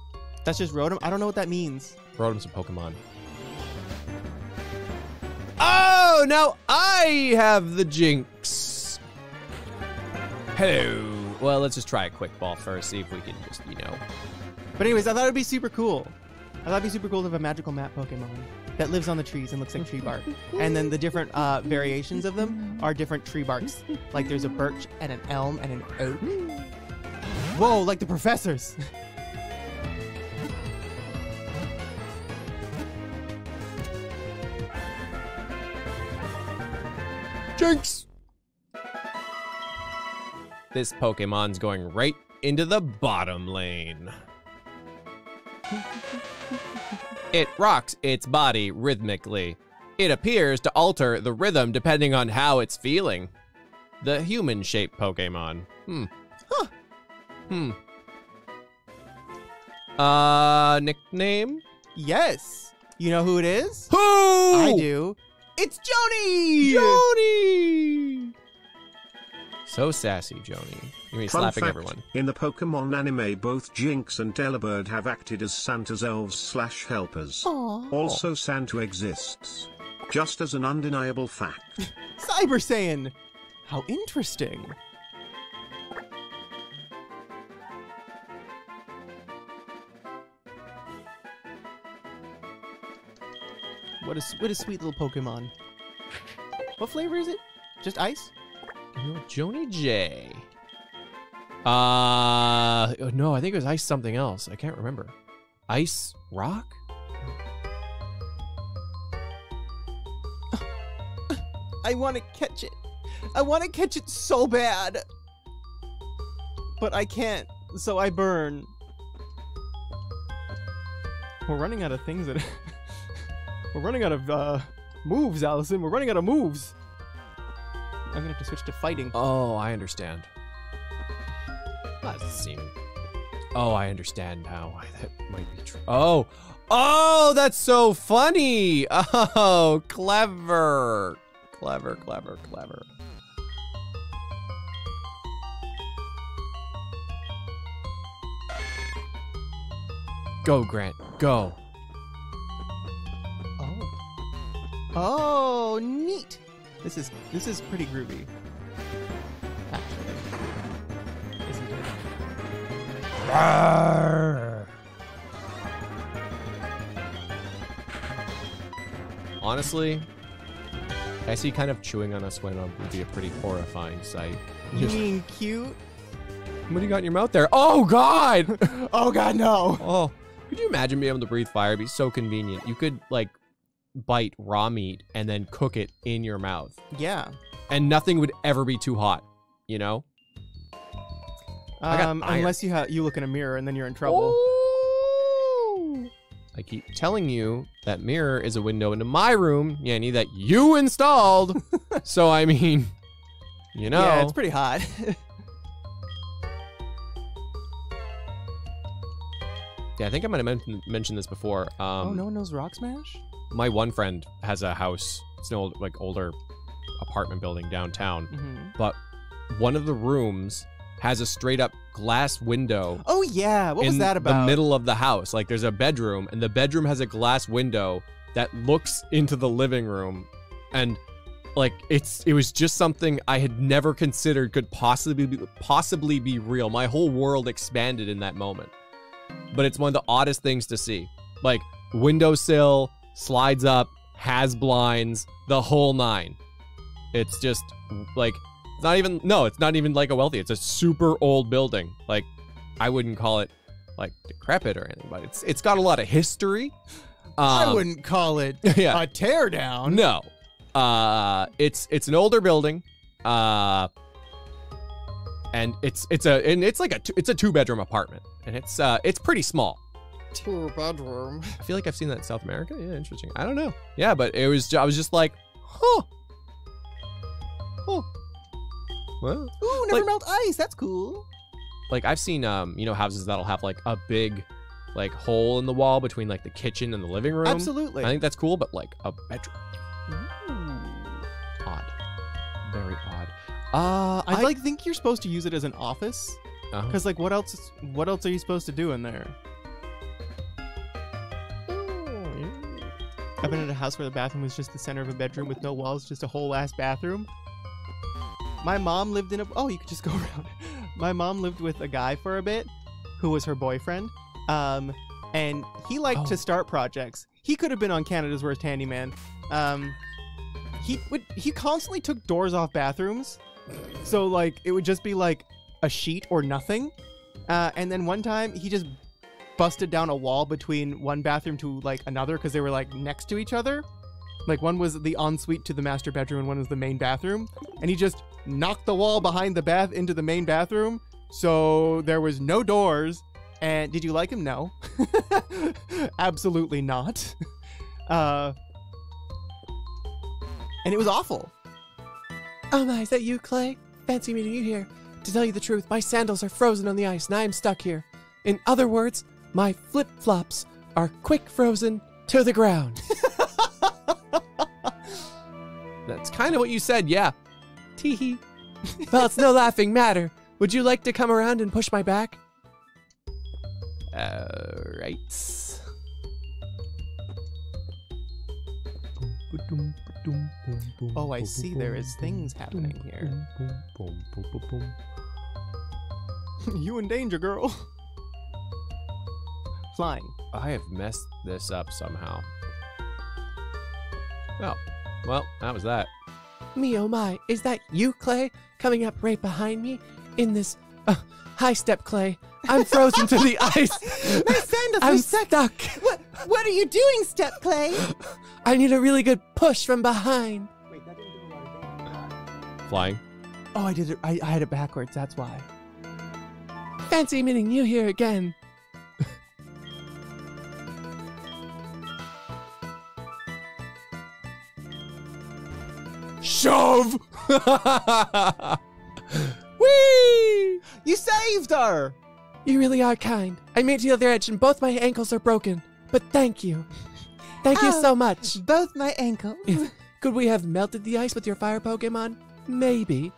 That's just Rotom. I don't know what that means. Rotom's a Pokemon. Oh, now I have the Jynx. Hello. Well, let's just try a quick ball first. See if we can just, you know. But anyways, I thought it'd be super cool. I thought it'd be super cool to have a magical map Pokemon that lives on the trees and looks like tree bark. And then the different uh, variations of them are different tree barks. Like there's a birch and an elm and an oak. Whoa, like the professors. This Pokemon's going right into the bottom lane. It rocks its body rhythmically. It appears to alter the rhythm depending on how it's feeling. The human shaped Pokemon. Hmm. Huh. Hmm. Uh, nickname? Yes. You know who it is? Who? I do. It's Joni! Joni! So sassy, Joni. You mean Fun slapping fact, everyone. In the Pokemon anime, both Jynx and Delibird have acted as Santa's elves slash helpers. Also, Santa exists. Just as an undeniable fact. Cyber Saiyan! How interesting. What a, what a sweet little Pokemon. What flavor is it? Just ice? Know, Joni J. Uh, no, I think it was Ice something else. I can't remember. Ice Rock? I want to catch it. I want to catch it so bad. But I can't, so I burn. We're running out of things that. We're running out of uh, moves, Allison. We're running out of moves. I'm gonna have to switch to fighting. Oh, I understand. That doesn't seem. Oh, I understand now why that might be true. Oh, oh, that's so funny. Oh, clever, clever, clever, clever. Go, Grant. Go. Oh, neat. This is this is pretty groovy. Actually. Isn't it? Honestly, I see kind of chewing on us when would be a pretty horrifying sight. You mean cute? What do you got in your mouth there? Oh God! Oh god, no. oh, could you imagine being able to breathe fire? It'd be so convenient. You could like bite raw meat and then cook it in your mouth, Yeah. and nothing would ever be too hot. You know? Um, unless you ha- you look in a mirror and then you're in trouble. I keep telling you that mirror is a window into my room, Yanni, that you installed. so I mean, you know. Yeah, it's pretty hot. Yeah, I think I might have men- mentioned this before. Um, oh, no one knows Rock Smash? My one friend has a house. It's an old, like, older apartment building downtown. hmm But one of the rooms has a straight up glass window Oh yeah, what was that about? the middle of the house. Like, there's a bedroom, and the bedroom has a glass window that looks into the living room, and like it's it was just something I had never considered could possibly be, possibly be real. My whole world expanded in that moment. But it's one of the oddest things to see. Like windowsill slides up, has blinds, the whole nine. It's just like it's not even no, it's not even like a wealthy. It's a super old building. Like I wouldn't call it like decrepit or anything, but it's it's got a lot of history. I Um, wouldn't call it yeah. a teardown. No. Uh it's it's an older building. Uh and it's it's a and it's like a two, it's a two bedroom apartment and it's uh it's pretty small. Two bedroom. I feel like I've seen that in South America. Yeah, interesting. I don't know. Yeah, but it was I was just like, "Huh. Huh. Well, Ooh, never Like- melt ice. That's cool. like I've seen um, you know, houses that'll have like a big like hole in the wall between like the kitchen and the living room. Absolutely. I think that's cool, but like a bedroom. Odd. Very odd. Uh I, like think you're supposed to use it as an office uh because like what else? What else are you supposed to do in there? I've been in a house where the bathroom was just the center of a bedroom with no walls, just a whole ass bathroom. My mom lived in a. Oh, you could just go around. My mom lived with a guy for a bit, who was her boyfriend. Um, and he liked Oh. to start projects. He could have been on Canada's Worst Handyman. Um, he would. He constantly took doors off bathrooms, so like it would just be like a sheet or nothing. Uh, and then one time he just busted down a wall between one bathroom to like another because they were like next to each other. Like one was the ensuite to the master bedroom and one was the main bathroom. And he just knocked the wall behind the bath into the main bathroom. So there was no doors. And did you like him? No. Absolutely not. Uh, and it was awful. Oh my, is that you, Clay? Fancy meeting you here. To tell you the truth, my sandals are frozen on the ice and I am stuck here. In other words, my flip flops are quick frozen to the ground. That's kind of what you said, yeah. Teehee. well, it's no laughing matter. Would you like to come around and push my back? Alright. Oh, I see there is things happening here. you in danger, girl. Flying. I have messed this up somehow. Oh, well, that was that. Me oh my, is that you, Clay? Coming up right behind me in this uh, high step, Clay. I'm frozen to the ice. My sandals I'm are stuck. stuck. What, what are you doing, Step Clay? I need a really good push from behind. flying. Oh, I did it. I, I had it backwards. That's why. Fancy meeting you here again. Shove! Whee! You saved her. You really are kind. I made it to the other edge and both my ankles are broken. But thank you. Thank you Oh. so ah, much. Both my ankles. Could we have melted the ice with your fire Pokemon? Maybe.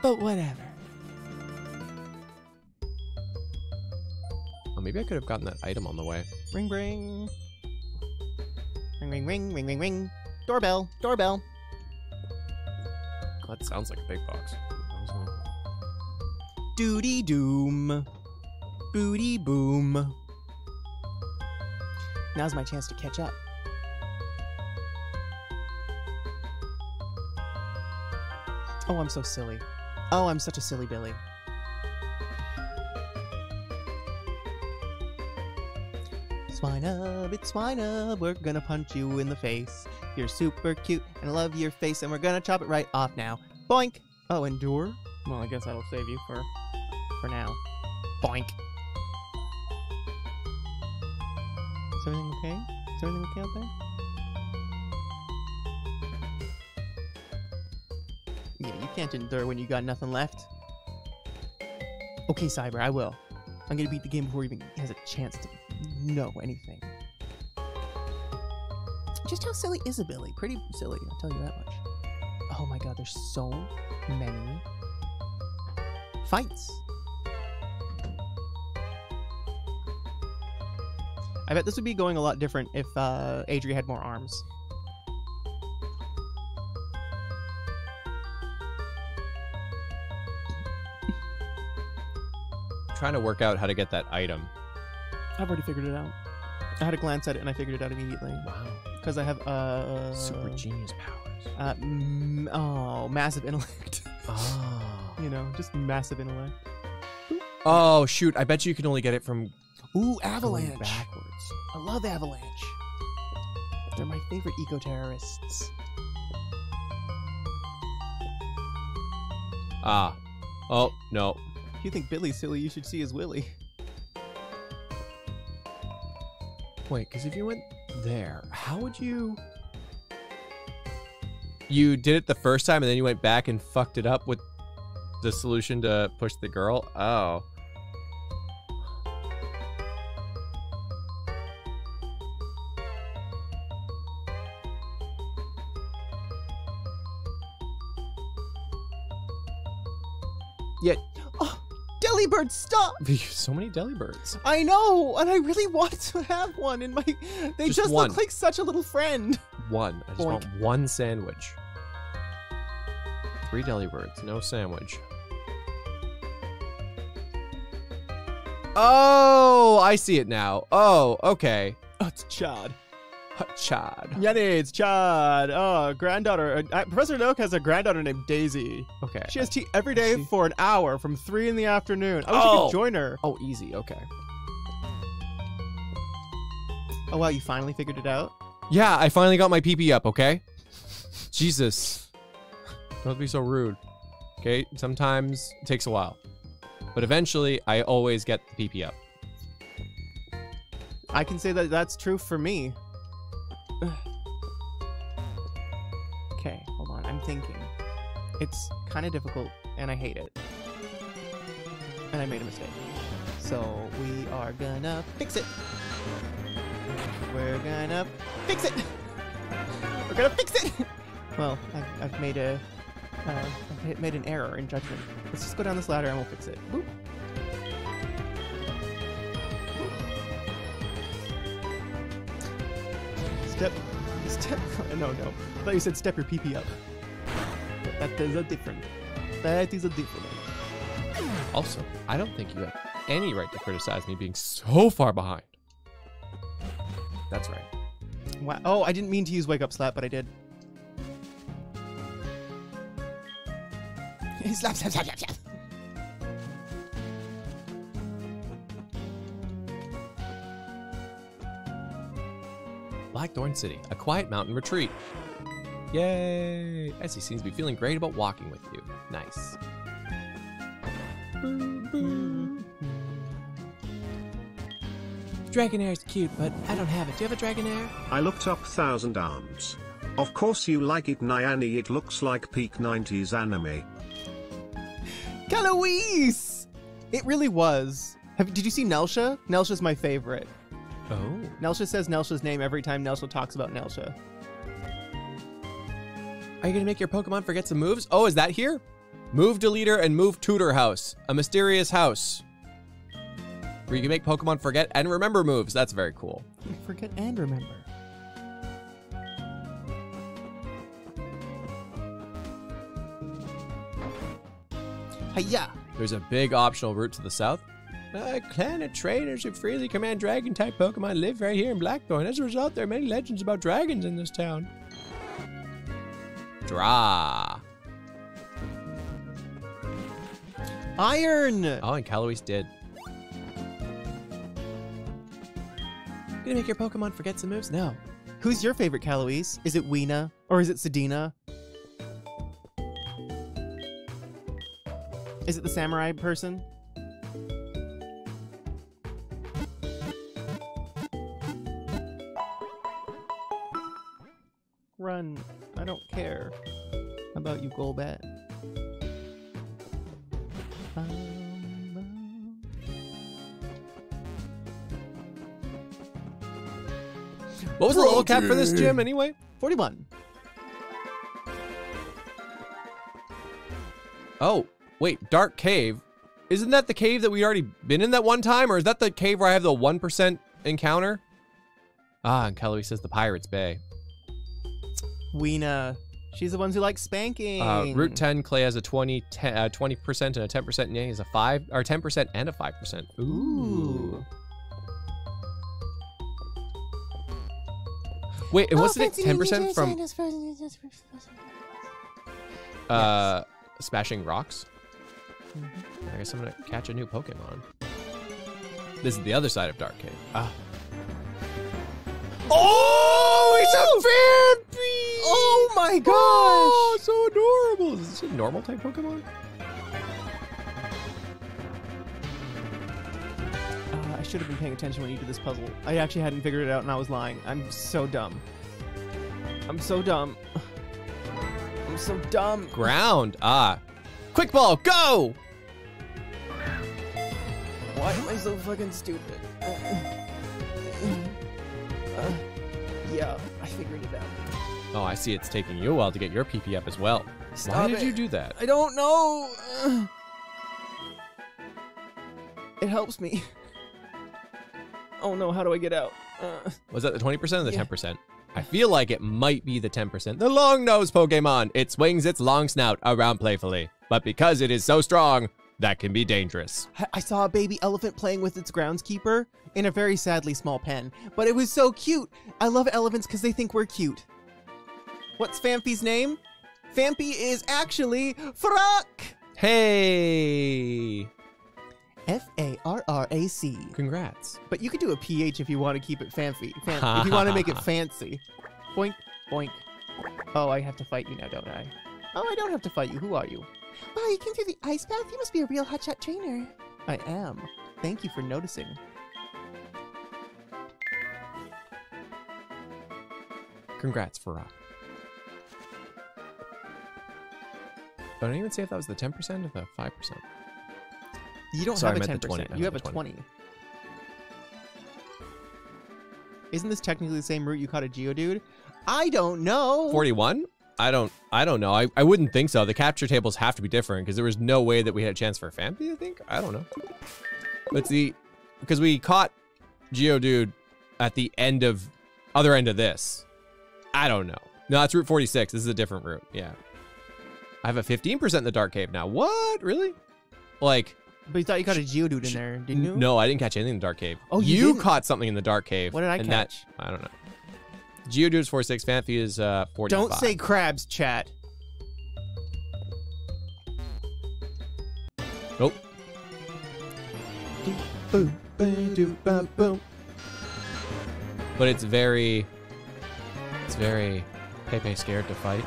But whatever. Oh, maybe I could have gotten that item on the way. ring, ring. Ring, ring, ring, ring, ring, ring. Doorbell. Doorbell. That sounds like a big box. Doody doom. Booty boom. Now's my chance to catch up. Oh, I'm so silly. Oh, I'm such a silly Billy. Swinub, it's Swinub. We're gonna punch you in the face. You're super cute and I love your face, and we're gonna chop it right off now. Boink! Oh, endure? Well, I guess that'll save you for for now. Boink. Is everything okay? Is everything okay out there? Yeah, you can't endure when you got nothing left. Okay, Cyber, I will. I'm gonna beat the game before he even has a chance to know anything. Just how silly is a Billy? Pretty silly, I'll tell you that much. Oh my god, there's so many fights. I bet this would be going a lot different if uh, had more arms. trying to work out how to get that item. I've already figured it out. I had a glance at it and I figured it out immediately Wow. because I have uh Super genius powers. uh m- oh massive intellect. Oh. you know, just massive intellect. Oh shoot! I bet you can only get it from Ooh, going avalanche! backwards. I love avalanche. They're my favorite eco terrorists. Ah. Oh no. If you think Billy's silly, you should see his Willy. Wait, because if you went there, how would you? You did it the first time, and then you went back and fucked it up with the solution to push the girl. Oh. Yet, Oh, Delibird, stop! so many Delibirds. I know, and I really want to have one in my. They Just just, look like such a little friend. One. I just Boink. want one sandwich. Three Delibirds, no sandwich. Oh, I see it now. Oh, okay. Oh, it's Chad. Chad. Yeah, it's Chad. Oh, granddaughter. Uh, Professor Oak has a granddaughter named Daisy. Okay. She has tea every day for an hour from three in the afternoon. I wish you Oh. could join her. Oh, easy. Okay. Oh wow, you finally figured it out. Yeah, I finally got my PP up, okay? Jesus. Don't be so rude. Okay? Sometimes it takes a while. But eventually, I always get the PP up. I can say that that's true for me. okay, hold on. I'm thinking. It's kind of difficult, and I hate it. And I made a mistake. So we are gonna fix it. We're gonna fix it. We're gonna fix it. Well, I've, I've made a, uh, made an error in judgment. Let's just go down this ladder and we'll fix it. Boop. Step, step. No, no. I thought you said step your PP up. But that is a different. That is a different. Also, I don't think you have any right to criticize me being so far behind. That's right. Wow. Oh, I didn't mean to use wake up slap, but I did. slap, slap, slap, slap, slap. Blackthorn City, a quiet mountain retreat. Yay! Essie seems to be feeling great about walking with you. Nice. Dragonair's cute, but I don't have it. Do you have a Dragonair? I looked up Thousand Arms. Of course you like it Nyani it looks like peak 90s anime. Kaloise! It really was. Have, did you see Nelsha? Nelsha's my favorite. Oh. Nelsha says Nelsha's name every time Nelsha talks about Nelsha. Are you gonna make your Pokemon forget some moves? Oh, is that here? Move Deleter and Move Tutor House. A mysterious house. Where you can make Pokemon forget and remember moves. That's very cool. Forget and remember. Hiya! There's a big optional route to the south. Uh, a clan of trainers who freely command dragon type Pokemon live right here in Blackthorn. As a result, there are many legends about dragons in this town. Dra. Iron! Oh, and Caloise did. Gonna make your Pokemon forget some moves? No. Who's your favorite Kaloise? Is it Weena? Or is it Sedina? Is it the samurai person? Run. I don't care. How about you, Golbat? What was the level cap for this gym anyway? 41. Oh, wait, Dark Cave. Isn't that the cave that we already been in that one time? Or is that the cave where I have the 1% encounter? Ah, and Caloise says the Pirates Bay. Weena. She's the ones who like spanking. Uh, Route 10, Clay has a 20, 10, uh, 20% and a 10%, and Yang has a 5, or 10% and a 5%. Ooh. Wait, and wasn't it 10% from uh, Smashing Rocks? I guess I'm gonna catch a new Pokemon. This is the other side of Dark Cave. Ah. Oh, it's a Phanpy! Oh my gosh! Oh, so adorable! Is this a normal type Pokemon? Uh, I should have been paying attention when you did this puzzle. I actually hadn't figured it out and I was lying. I'm so dumb. I'm so dumb. I'm so dumb. Ground. Ah. Quick ball, go! Why am I so fucking stupid? Uh, yeah, I figured it out. Oh, I see it's taking you a while to get your PP up as well. Why did it. you do that? I don't know. It helps me. Oh no, how do I get out? Uh, Was that the 20% or the Yeah. 10%? I feel like it might be the 10%. The long nose Pokemon. It swings its long snout around playfully. But because it is so strong, that can be dangerous. I- I saw a baby elephant playing with its groundskeeper in a very sadly small pen, but it was so cute. I love elephants because they think we're cute. What's Phanpy's name? Phanpy is actually Frock! Hey! F A R R A C. Congrats. But you could do a PH if you want to keep it fancy. Fan- if you want to make it fancy. Boink, boink. Oh, I have to fight you now, don't I? Oh, I don't have to fight you. Who are you? Wow, you came through the ice bath? You must be a real hotshot trainer. I am. Thank you for noticing. Congrats, Farah. I didn't even say if that was the 10% or the 5%. You don't Sorry, have a meant 10%. the 20. You have a meant the 20. Isn't this technically the same route you caught a Geodude? I don't know. 41? I don't I don't know. I, I wouldn't think so. The capture tables have to be different because there was no way that we had a chance for a Phanpy, I think. I don't know. But see, because we caught Geodude at the end of other end of this. I don't know. No, that's Route 46. This is a different route. Yeah. I have a 15% in the Dark Cave now. What? Really? Like But you thought you caught a Geodude in there, didn't you? no, I didn't catch anything in the Dark Cave. Oh, you didn't? caught something in the Dark Cave. What did I catch? That, I don't know. Geodude is 46, Phanpy is uh 45. Don't say crabs, chat. Nope. Boom, boom, doom, bum, boom. but it's very it's very Pepe scared to fight?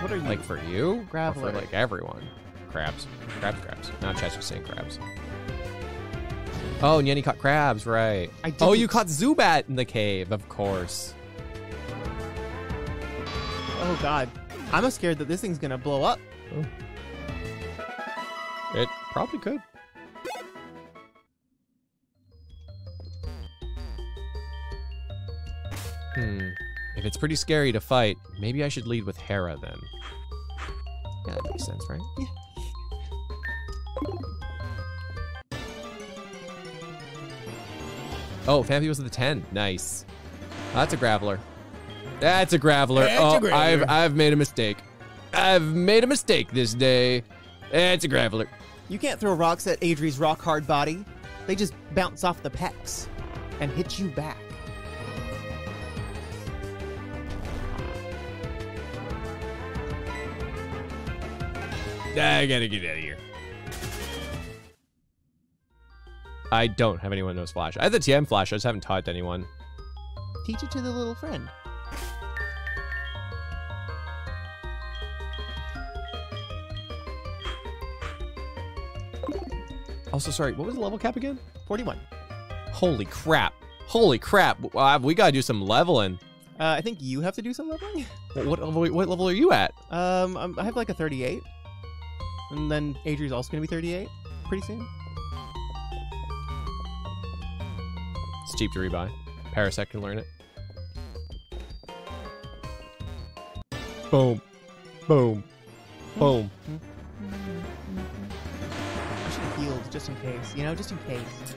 What are you? Like for you? Or for like everyone? Crabs. Crabs, crabs. Not Chess was saying crabs. Oh, and Yenny caught crabs, right. I Oh, didn't- you caught Zubat in the cave, of course. oh God, I'm scared that this thing's gonna blow up. It probably could. Hmm. If it's pretty scary to fight, maybe I should lead with Hera then. Yeah, that makes sense, right? Yeah. Oh, Phanpy was at the 10. Nice. That's a Graveler. That's a Graveler. That's a oh, Graveler. I've I've made a mistake. I've made a mistake this day. It's a Graveler. You can't throw rocks at Adri's rock hard body. They just bounce off the pecs and hit you back. I gotta get out of here. I don't have anyone who knows Flash. I have the TM Flash, I just haven't taught it to anyone. Teach it to the little friend. Also, sorry, what was the level cap again? 41. Holy crap. Holy crap. Uh, we gotta do some leveling. Uh, I think you have to do some leveling. What, what, level, what level are you at? Um, I'm- I have like a 38. And then Adri's also gonna be 38 pretty soon. It's cheap to rebuy. Parasect can learn it. Boom. Boom. Boom. Hmm. I should have healed just in case, you know, just in case.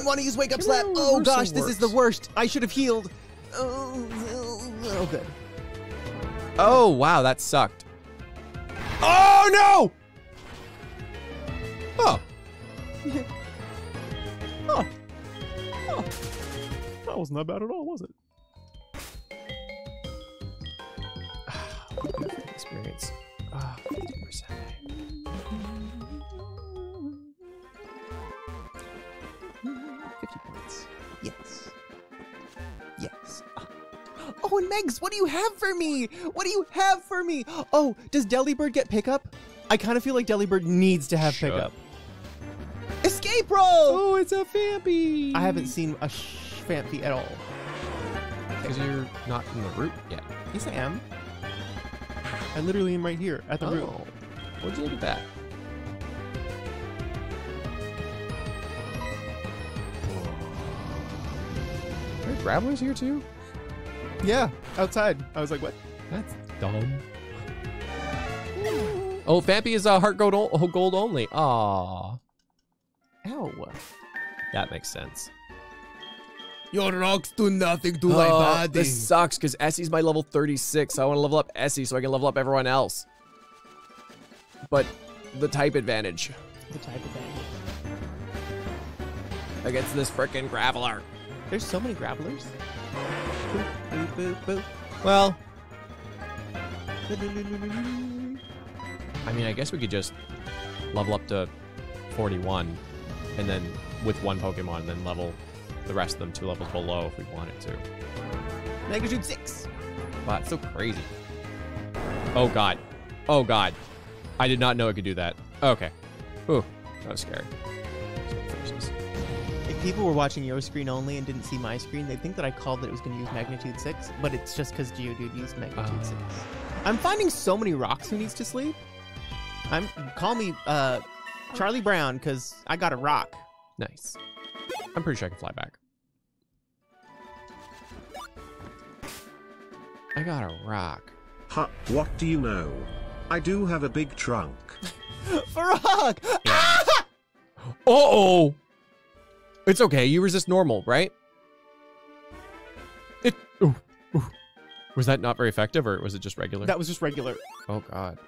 Didn't want to use wake up slap. Oh reversal gosh, this is the worst. I should have healed. Oh, oh, oh, good. Oh, wow, that sucked. Oh, no! Oh. Oh. That wasn't that bad at all, was it? Experience. Ah, 50%. Oh, and Megs, what do you have for me? What do you have for me? Oh, does Delibird get pickup? I kind of feel like Delibird needs to have Should. pickup. Escape roll! Oh, it's a Phanpy! I haven't seen a sh- Phanpy at all. Because you're not in the route yet. Yes, I am. I literally am right here at the route. Oh. What'd you look at that? Are there Gravelers here too? Yeah, outside. I was like, what? That's dumb. Oh, Phanpy is uh, heart gold, o- oh, gold only. Aw. Ow. That makes sense. Your rocks do nothing to my Oh, body. This sucks because Essie's my level 36. I want to level up Essie so I can level up everyone else. But the type advantage The type of thing. against this frickin' Graveler. There's so many Gravelers. Well, I mean, I guess we could just level up to 41 and then with one Pokemon, then level the rest of them two levels below if we wanted to. Magnitude 6. Wow, it's so crazy. Oh god. Oh god. I did not know it could do that. Okay. Ooh, that was scary. If people were watching your screen only and didn't see my screen, they'd think that I called that it was going to use Magnitude 6, but it's just because Geodude used Magnitude Oh. 6. I'm finding so many rocks who needs to sleep. I'm Call me uh, Charlie Brown, because I got a rock. Nice. I'm pretty sure I can fly back. I got a rock. Ha, what do you know? I do have a big trunk. Farag! Uh-oh! It's okay, you resist normal, right? It... Ooh, ooh. Was that not very effective, or was it just regular? That was just regular. oh, God.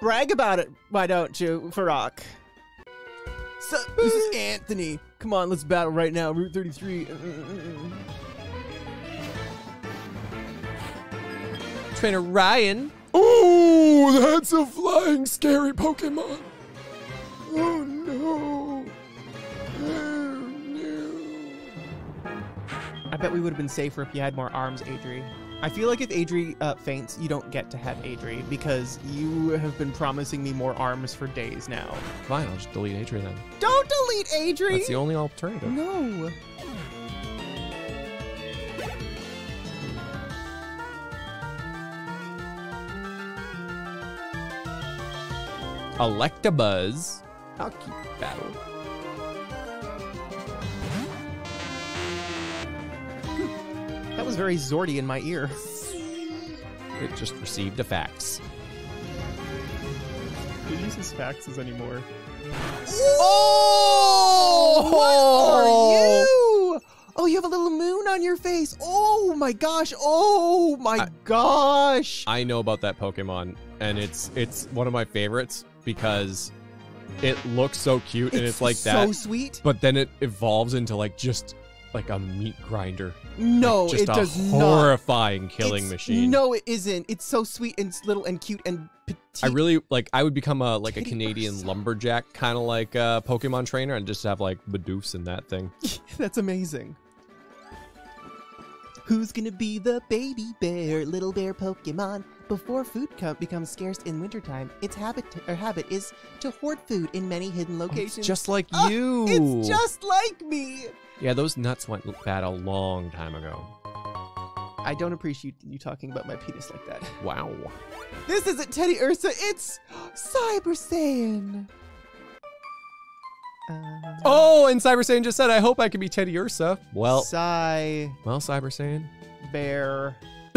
Brag about it, why don't you, Farag? So, this is Anthony. Come on, let's battle right now. Route 33. Trainer Ryan, Oh, that's a flying scary Pokemon. Oh no. I bet we would have been safer if you had more arms, Adri. I feel like if Adri uh, faints, you don't get to have Adri because you have been promising me more arms for days now. Fine, I'll just delete Adrian then. Don't delete Adri! That's the only alternative. No. Electabuzz. I'll keep battle. Was very Zordy in my ear. It just received a fax. Who uses faxes anymore? Oh! What are you? Oh, you have a little moon on your face. Oh my gosh. Oh my I- gosh. I know about that Pokemon, and it's it's one of my favorites because it looks so cute and it's like so that. So sweet. But then it evolves into like just like a meat grinder. No, just it a does not. horrifying killing It's- machine. No, it isn't. It's so sweet and little and cute and petite. I really like. I would become a like a Canadian Ursa. lumberjack kind of like a Pokemon trainer and just have like Bidoof in that thing. That's amazing. Who's gonna be the baby bear, little bear Pokemon? Before food co- becomes scarce in wintertime, its habit or habit is to hoard food in many hidden locations. just like Ah, you. It's just like me. Yeah. Those nuts went bad a long time ago. I don't appreciate you talking about my penis like that. Wow. This isn't Teddiursa, it's Cyber Saiyan. Uh, Oh, and Cyber Saiyan just said, "I hope I can be Teddiursa." Well, Cy well, Cyber Saiyan. Bear.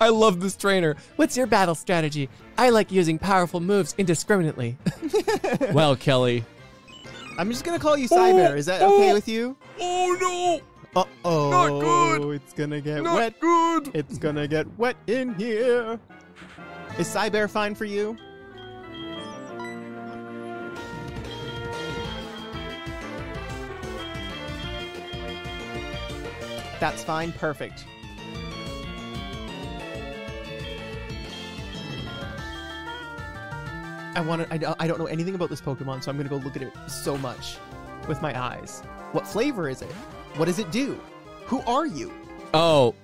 I love this trainer. What's your battle strategy? I like using powerful moves indiscriminately. Well, Kelly. I'm just gonna call you Cyber. Is that okay oh. with you? Oh no! Uh oh. Not good. It's gonna get no! wet. good. It's gonna get wet in here. Is Cyber fine for you? That's fine. Perfect. I want to. I, don't- I don't know anything about this Pokemon, so I'm gonna go look at it so much with my eyes. What flavor is it? What does it do? Who are you? Oh.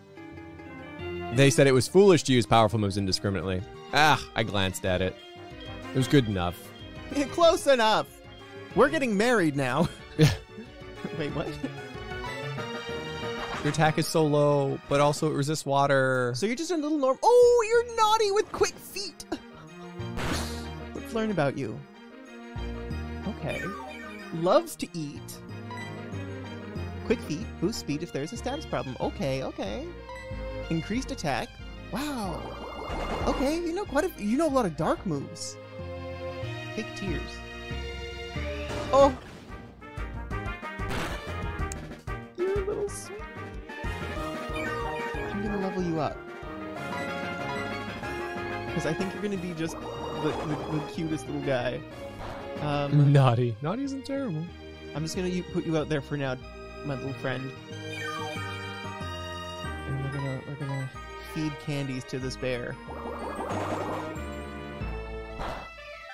They said it was foolish to use powerful moves indiscriminately. Ah, I glanced at it. It was good enough. Close enough. We're getting married now. Wait, what? Your attack is so low, but also it resists water. So you're just a little norm. Oh, you're naughty with quick feet. Learn about you. Okay. Loves to eat. Quick feet, boost speed if there's a status problem. Okay, okay. Increased attack. Wow. Okay, you know quite a you know a lot of dark moves. Fake tears. Oh. You're a little sweet. I'm gonna level you up. Because I think you're gonna be just the, the, the cutest little guy. Um, Naughty. Naughty isn't terrible. I'm just gonna you, put you out there for now, my little friend. And we're gonna we're gonna feed candies to this bear.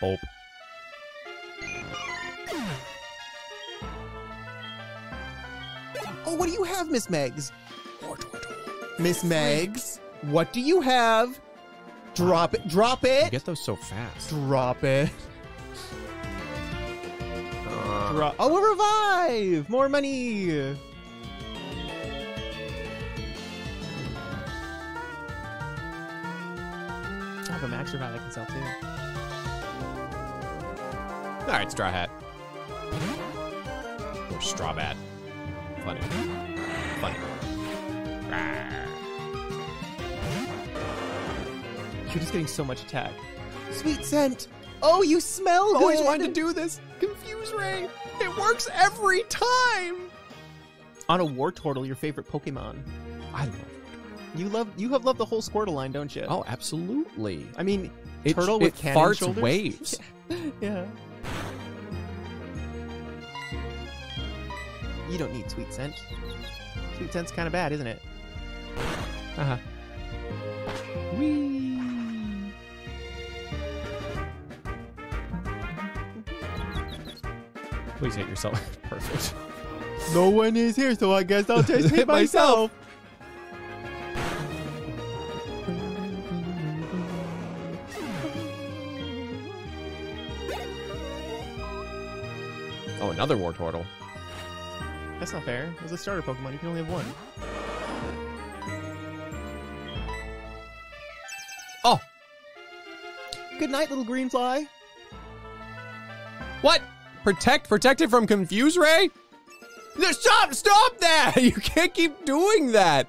Hope. Oh, what do you have, Miss Megs? Miss Megs, what do you have? Drop it, drop You it, get those so fast. drop it. Uh. Drop. Oh, a revive! More money! I have a max revive I can sell too. All right, Straw Hat. Or Straw Bat. Funny. Funny. You're just getting so much attack. Sweet scent! Oh, you smell good! Always wanted to do this. Confuse Ray. It works every time. On a Wartortle, your favorite Pokemon. I love You love you have loved the whole Squirtle line, don't you? Oh, absolutely. I mean, It, turtle it with cannon farts shoulders? waves. yeah. You don't need sweet scent. Sweet scent's kind of bad, isn't it? Uh-huh. Whee! Yourself. Perfect. No one is here, so I guess I'll just hit myself. Oh, another War Wartortle. That's not fair. It was a starter Pokemon. You can only have one. Oh, Good night, little green fly. what? Protect, protect it from Confuse Ray? No, stop, stop that! You can't keep doing that.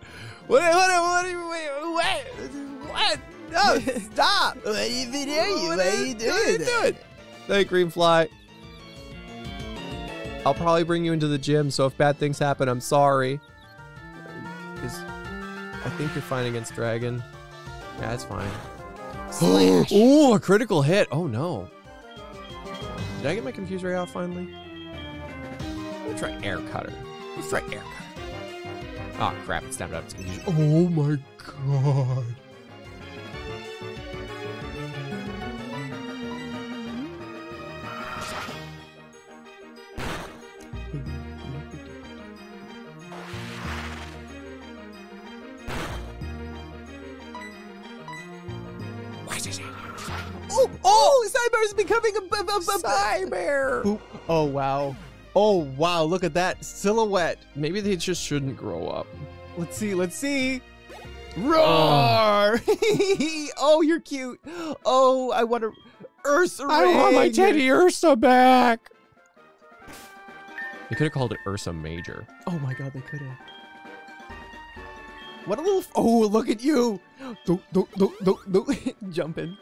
What, what, what, what, what? No, stop! What are you doing? What are you what are you doing? doing? Hey, Greenfly. I'll probably bring you into the gym, so if bad things happen, I'm sorry. Is I think you're fine against Dragon. Yeah, that's fine. Slash. Ooh, a critical hit. Oh no. Did I get my ray off finally? Let's try air cutter. Let's try air cutter. Oh crap, it snapped out confusion. Oh my god. Oh, Cyber's becoming a, a, a, a Cyber. Oop. Oh wow. Oh wow, look at that silhouette. Maybe they just shouldn't grow up. Let's see, let's see. Roar! oh, you're cute. Oh, I want to Ursaring. Ursa back. They could have called it Ursa Major. Oh my god, they could have. What a little. F- oh, look at you. Do, do, do, do, do. Jumping.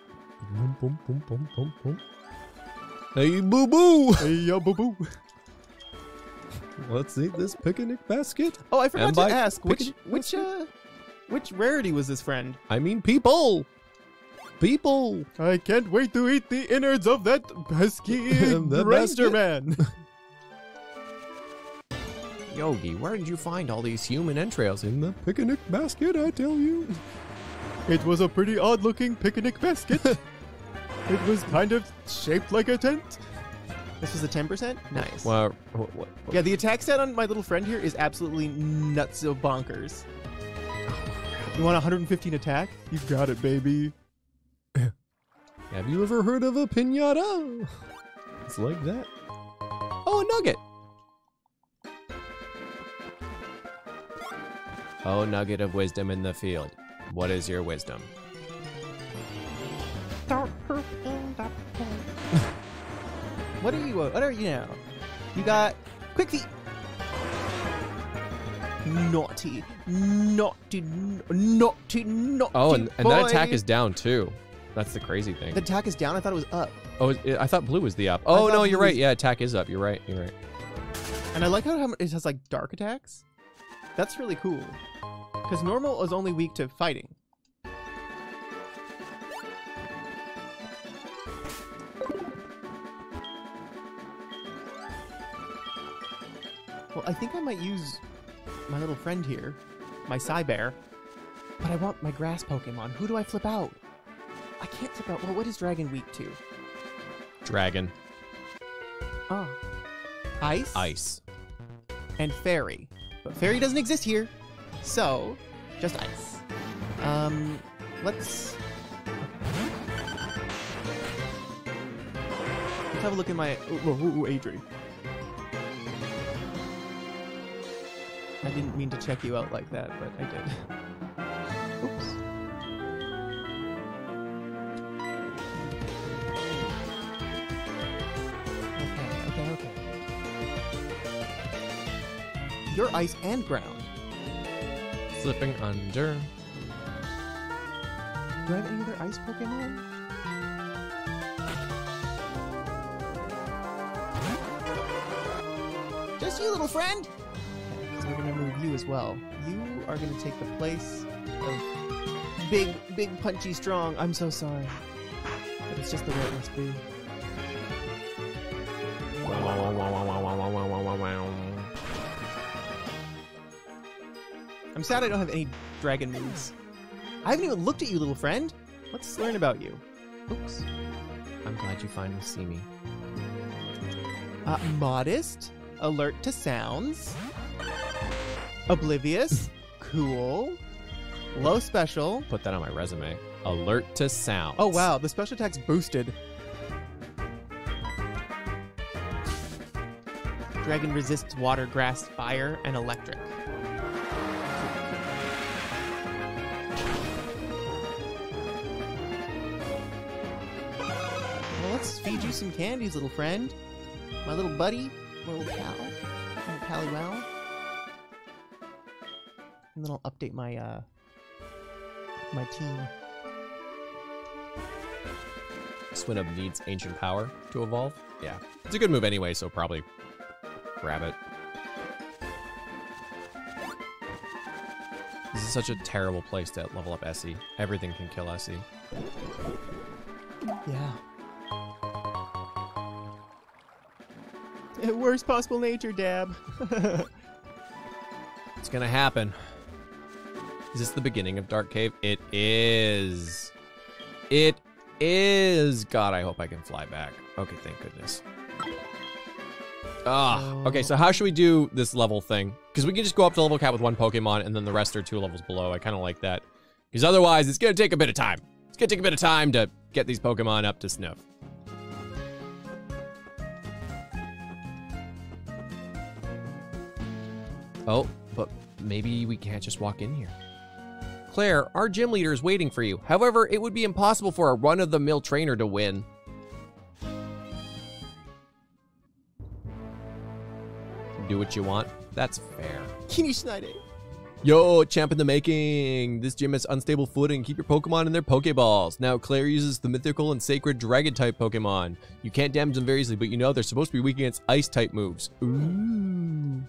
Boom, boom, boom, boom, boom, boom. Hey, boo boo! Hey, yo, boo boo. Let's eat this picnic basket. Oh, I forgot And to by ask which which uh which rarity was this friend? I mean, people! People! I can't wait to eat the innards of that pesky The Ranger basket. man. Yogi, where did you find all these human entrails? In the picnic basket, I tell you. It was a pretty odd looking picnic basket. it was kind of shaped like a tent. This was a 10%? Nice. Well, what, what, Yeah, the attack stat on my little friend here is absolutely nuts of bonkers. You want 115 attack? You've got it, baby. have you ever heard of a pinata? It's like that. Oh, a nugget. Oh, nugget of wisdom in the field. What is your wisdom? What are you? What are you now? You got quick feet. Naughty, naughty, naughty, naughty. Oh, and, and that attack is down too. That's the crazy thing. The attack is down. I thought it was up. oh, it, I thought blue was the up. Oh no, you're right. Yeah, attack is up. You're right. You're right. And I like how how it has like dark attacks. That's really cool. Because normal is only weak to fighting. Well, I think I might use my little friend here, my Cybear. But I want my grass Pokemon. Who do I flip out? I can't flip out. Well, what is Dragon weak to? Dragon, Oh. Ice? ice. and fairy. But fairy doesn't exist here. So, just ice. Um, let's. Let's have a look at my. Ooh, ooh, ooh, Adri. I didn't mean to check you out like that, but I did. Oops. Okay, okay, okay. You're ice and ground. Slipping under. Do I have any other ice Pokemon? Just you, little friend! Okay, so we're gonna move you as well. You are gonna take the place of big, big, punchy, strong. I'm so sorry. But it's just the way it must be. I'm sad I don't have any dragon moves. I haven't even looked at you, little friend. Let's learn about you. Oops. I'm glad you finally see me. Uh, modest, alert to sounds, oblivious, cool, low special. Put that on my resume. Alert to sound. Oh wow, the special attack's boosted. Dragon resists water, grass, fire, and electric. Feed you some candies, little friend. My little buddy, my little pal, my little pally wow. And then I'll update my uh my team. Swinub needs ancient power to evolve. Yeah. It's a good move anyway, so probably grab it. This is such a terrible place to level up Essie. Everything can kill Essie. Yeah. Worst possible nature, Dab. It's gonna happen. Is this the beginning of Dark Cave? It is. It is. God, I hope I can fly back. Okay, thank goodness. Ah, okay, so how should we do this level thing? Because we can just go up to level cap with one Pokemon and then the rest are two levels below. I kind of like that. Because otherwise, it's going to take a bit of time. It's going to take a bit of time to get these Pokemon up to snuff. Oh, but maybe we can't just walk in here. Clair, our gym leader is waiting for you. However, it would be impossible for a run-of-the-mill trainer to win. Do what you want. That's fair. Kini Schneider. Yo, champ in the making. This gym has unstable footing. Keep your Pokemon in their Pokeballs. Now, Claire uses the mythical and sacred Dragon type Pokemon. You can't damage them very easily, but you know they're supposed to be weak against Ice type moves. Ooh.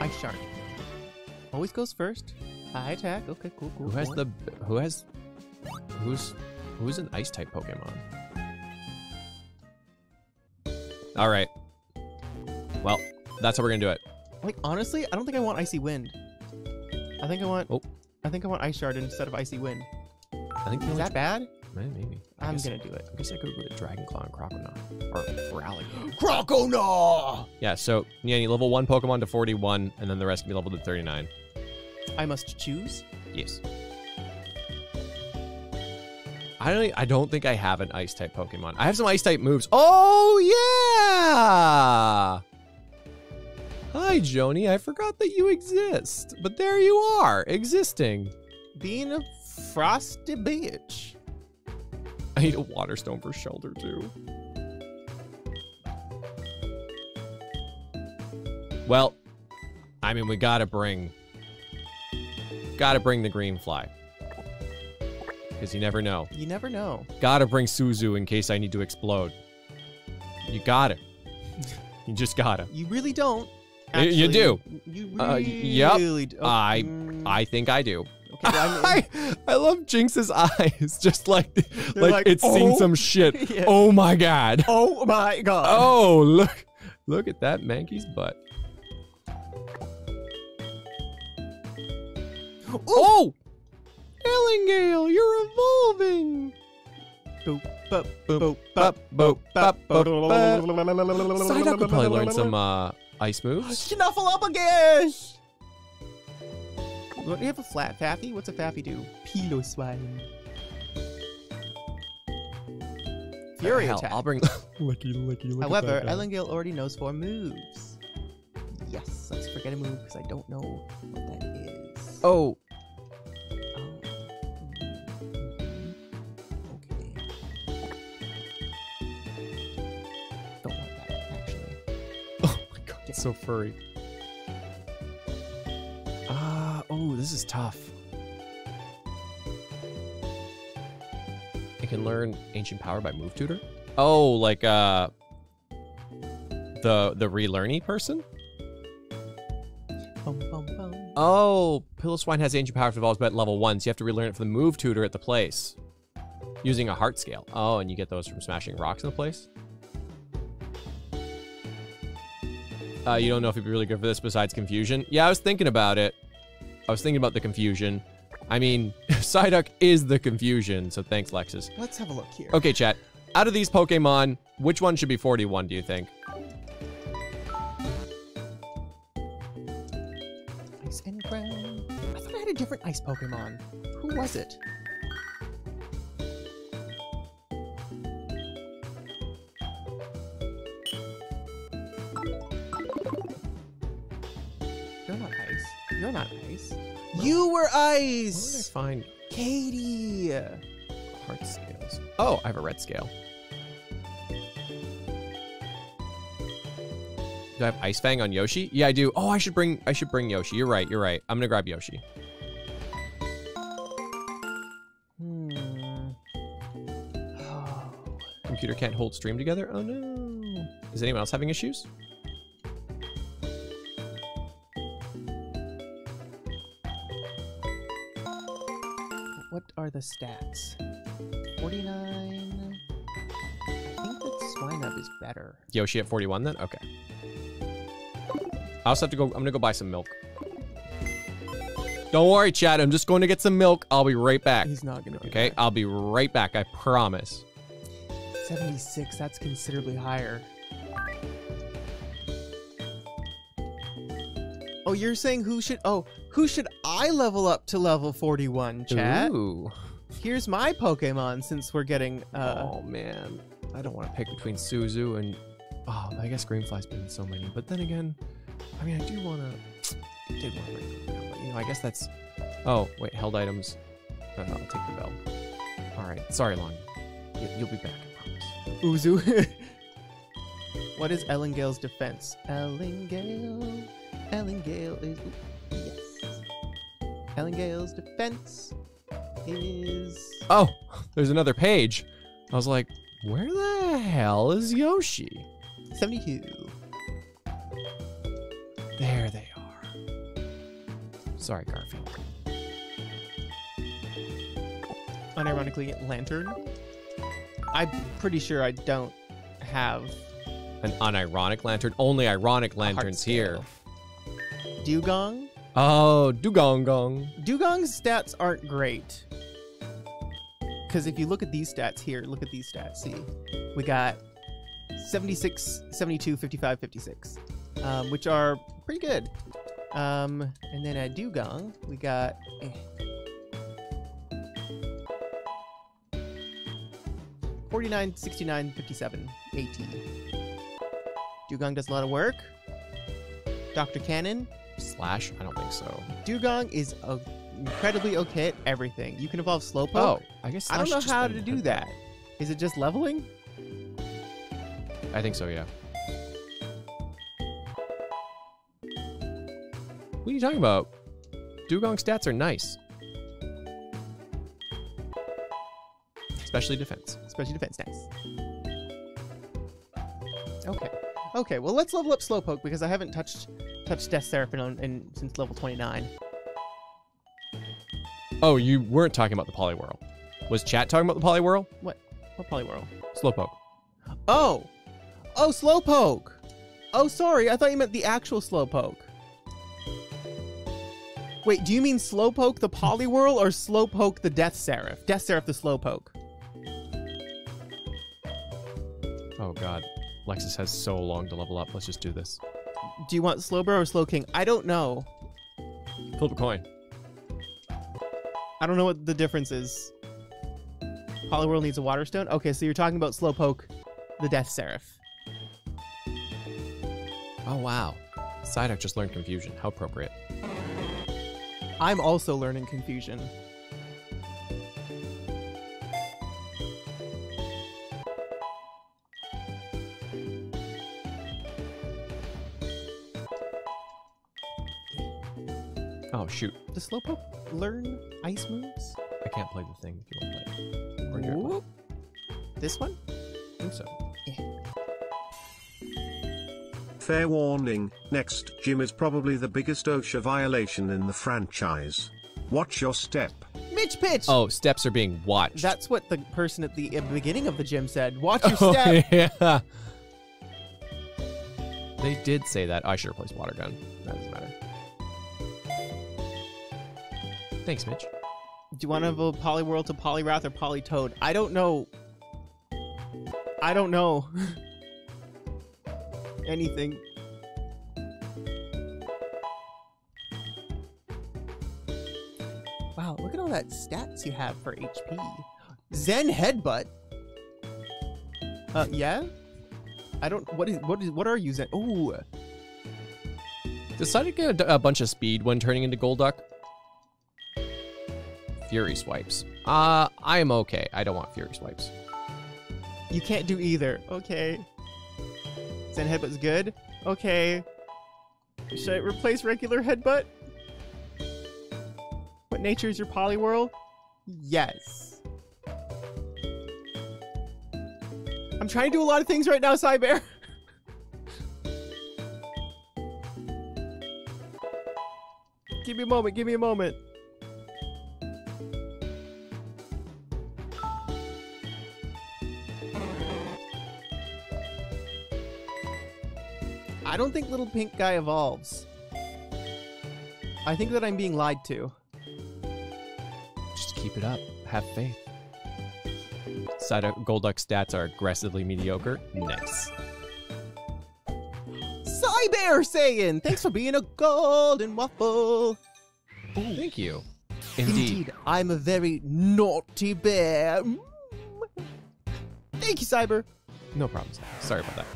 Ice Shard. Always goes first. High attack. Okay, cool, cool. Who has cool. the who has who's who's an ice type Pokemon? All right. Well, that's how we're gonna do it. Like honestly, I don't think I want Icy Wind. I think I want. Oh. I think I want Ice Shard instead of Icy Wind. I think Is that bad? Maybe. I I'm gonna do it. I guess I could go to Dragon Claw and Croconaw or Feraligatr. Croconaw! Yeah. So yeah, you level one Pokemon to 41, and then the rest can be leveled to 39. I must choose. Yes. I don't. I don't think I have an ice type Pokemon. I have some ice type moves. Oh yeah. Hi, Joni. I forgot that you exist, but there you are, existing. Being a frosty bitch. I need a water stone for Shellder too. Well, I mean, we gotta bring, gotta bring the green fly, because you never know. You never know. Gotta bring Suzu in case I need to explode. You gotta. You just gotta. You really don't. Y- you Actually, do. You Uh, really do. Oh, I- mm, I think I do. I mean- I, I love Jynx's eyes, just like like, like, it's seen "Oh." some shit. Yeah. Oh my god. oh my god. Oh, look. Look at that Mankey's butt. Oh! Ellingale, you're evolving! Boop, boop, Boop, boop, boop, boop, bop, boop. Psyduck could probably learn some uh, ice moves. Snuffleupagus! Don't you have a flat Flaaffy? What's a Flaaffy do? Piloswine. Fury Hell, attack. I'll bring. licky, licky, look However, at that. Ellingale already knows four moves. Yes, let's forget a move because I don't know what that is. Oh, Oh. Okay. Don't want that, actually. oh my god, it's so furry. Oh, this is tough. I can learn ancient power by move tutor. Oh, like uh, the the relearny person. Bum, bum, bum. Oh, Piloswine has ancient power evolves at level one, so you have to relearn it from the move tutor at the place. Using a heart scale. Oh, and you get those from smashing rocks in the place? Uh, you don't know if you'd be really good for this besides confusion? Yeah, I was thinking about it. I was thinking about the confusion. I mean, Psyduck is the confusion, so thanks, Lexus. Let's have a look here. Okay, chat. Out of these Pokemon, which one should be 41, do you think? Ice and ground. I thought I had a different ice Pokemon. Who was it? You're not ice. You're not ice. You were Where would I ice! find Katie! heart scales? Oh, I have a red scale. Do I have Ice Fang on Yoshi? Yeah, I do. Oh, I should bring I should bring Yoshi. You're right, you're right. I'm gonna grab Yoshi. Hmm. Computer can't hold stream together? Oh no. Is anyone else having issues? The stats? 49. I think that Swinub is better. Yoshi at 41 then? Okay. I also have to go I'm gonna go buy some milk. Don't worry, Chad. I'm just going to get some milk. I'll be right back. He's not gonna. Okay. I'll be right back. I promise. 76. That's considerably higher. Oh, you're saying who should? Oh, who should I level up to level 41? Chad? Ooh. Here's my Pokemon. Since we're getting. Uh, oh man, I don't want to pick between Suzu and oh, I guess Greenfly's been in so many. But then again, I mean, I do want to. Did want to but you know, I guess that's. Oh wait, held items. No, no, I'll take the bell. All right, sorry, Long. You, you'll be back, I promise. Uzu. what is Ellingale's defense? Ellingale. Ellingale is. yes. Ellingale's defense is. Oh, there's another page. I was like, where the hell is Yoshi? 72. There they are. Sorry, Garfield. Unironically, Lantern. I'm pretty sure I don't have An unironic lantern. Only ironic lanterns here. scale. Dewgong. Oh, Dewgong Gong. Dewgong's stats aren't great. Because if you look at these stats here, look at these stats. See, we got 76, 72, 55, 56, um, which are pretty good. Um, and then at Dewgong, we got. eh. Forty-nine, sixty-nine, fifty-seven, eighteen. Dewgong does a lot of work. Dr. Cannon, Slash? I don't think so. Dewgong is uh, incredibly okay at everything. You can evolve Slowpoke. Oh, I guess I don't know how to do that. Is it just leveling? I think so, yeah. What are you talking about? Dewgong stats are nice. Especially defense. Especially defense, nice. Okay. Okay, well let's level up Slowpoke because I haven't touched touched Death Seraphim on, in, since level 29. Oh, you weren't talking about the Poliwhirl. Was chat talking about the Poliwhirl? What? What Poliwhirl? Slowpoke. Oh! Oh, Slowpoke! Oh, sorry, I thought you meant the actual Slowpoke. Wait, do you mean Slowpoke the Poliwhirl or Slowpoke the Death Seraph? Death Seraph the Slowpoke. Oh god. Lexus has so long to level up. Let's just do this. Do you want Slowbro or Slowking? I don't know. Flip a coin. I don't know what the difference is. Poliwhirl needs a Water Stone? Okay, so you're talking about Slowpoke, the Death Seraph. Oh wow. Psyduck just learned confusion. How appropriate. I'm also learning Confusion. Shoot. Does Slowpoke learn ice moves? I can't play the thing if you want to play it. Or here, Whoop. This one? I think so. Fair warning, next gym is probably the biggest OSHA violation in the franchise. Watch your step. Mitch Pitch! Oh, steps are being watched. That's what the person at the beginning of the gym said. Watch your Oh, step. yeah. They did say that. I should replace water gun. That Thanks, Mitch. Do you want to vote Poliwhirl to Poliwrath or Politoed? I don't know. I don't know. Anything. Wow, look at all that stats you have for HP. Zen Headbutt. Uh, yeah? I don't, what is, what is, what are you Zen? Ooh. Decided to get a, a bunch of speed when turning into Golduck. Fury swipes. Uh, I am okay. I don't want Fury swipes. You can't do either. Okay. Zen Headbutt's good. Okay. Should I replace regular Headbutt? What nature is your Poliwhirl? Yes. I'm trying to do a lot of things right now, Cybear. give me a moment, give me a moment. I don't think little pink guy evolves. I think that I'm being lied to. Just keep it up. Have faith. Side Golduck stats are aggressively mediocre. Nice. Cybear saying, thanks for being a golden waffle. Thank you. Indeed. I'm a very naughty bear. Mm. Thank you, Cyber. No problems. Sorry about that.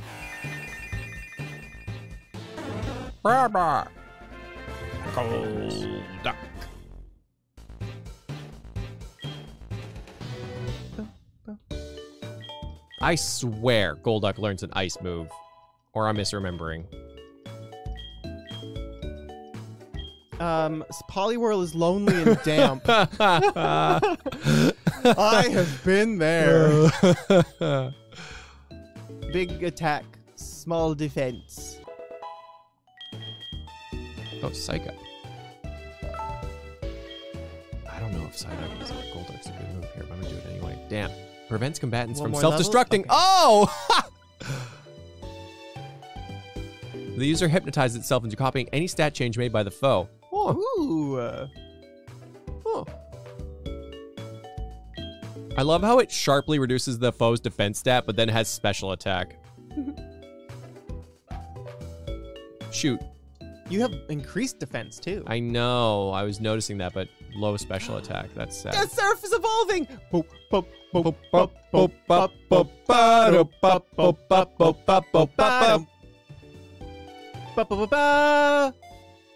Golduck. I swear Golduck learns an ice move. Or I'm misremembering. Um, Poliwhirl is lonely and damp. I have been there. Big attack, small defense. Oh, Psycho. I don't know if Psycho is Golduck's a good move here, but I'm gonna do it anyway. Damn. Prevents combatants One from self-destructing. level? Oh! the user hypnotizes itself into copying any stat change made by the foe. Ooh. oh. I love how it sharply reduces the foe's defense stat, but then has special attack. Shoot. You have increased defense too. I know. I was noticing that, but low special attack. That's sad. Death Surf is evolving. Boop, boop, boop, Boop, boop, boop, boop, boop, boop, boop, boop, boop, boop, boop, boop, boop, boop, boop, boop, ba-dum. boop. Ba-ba-ba-ba.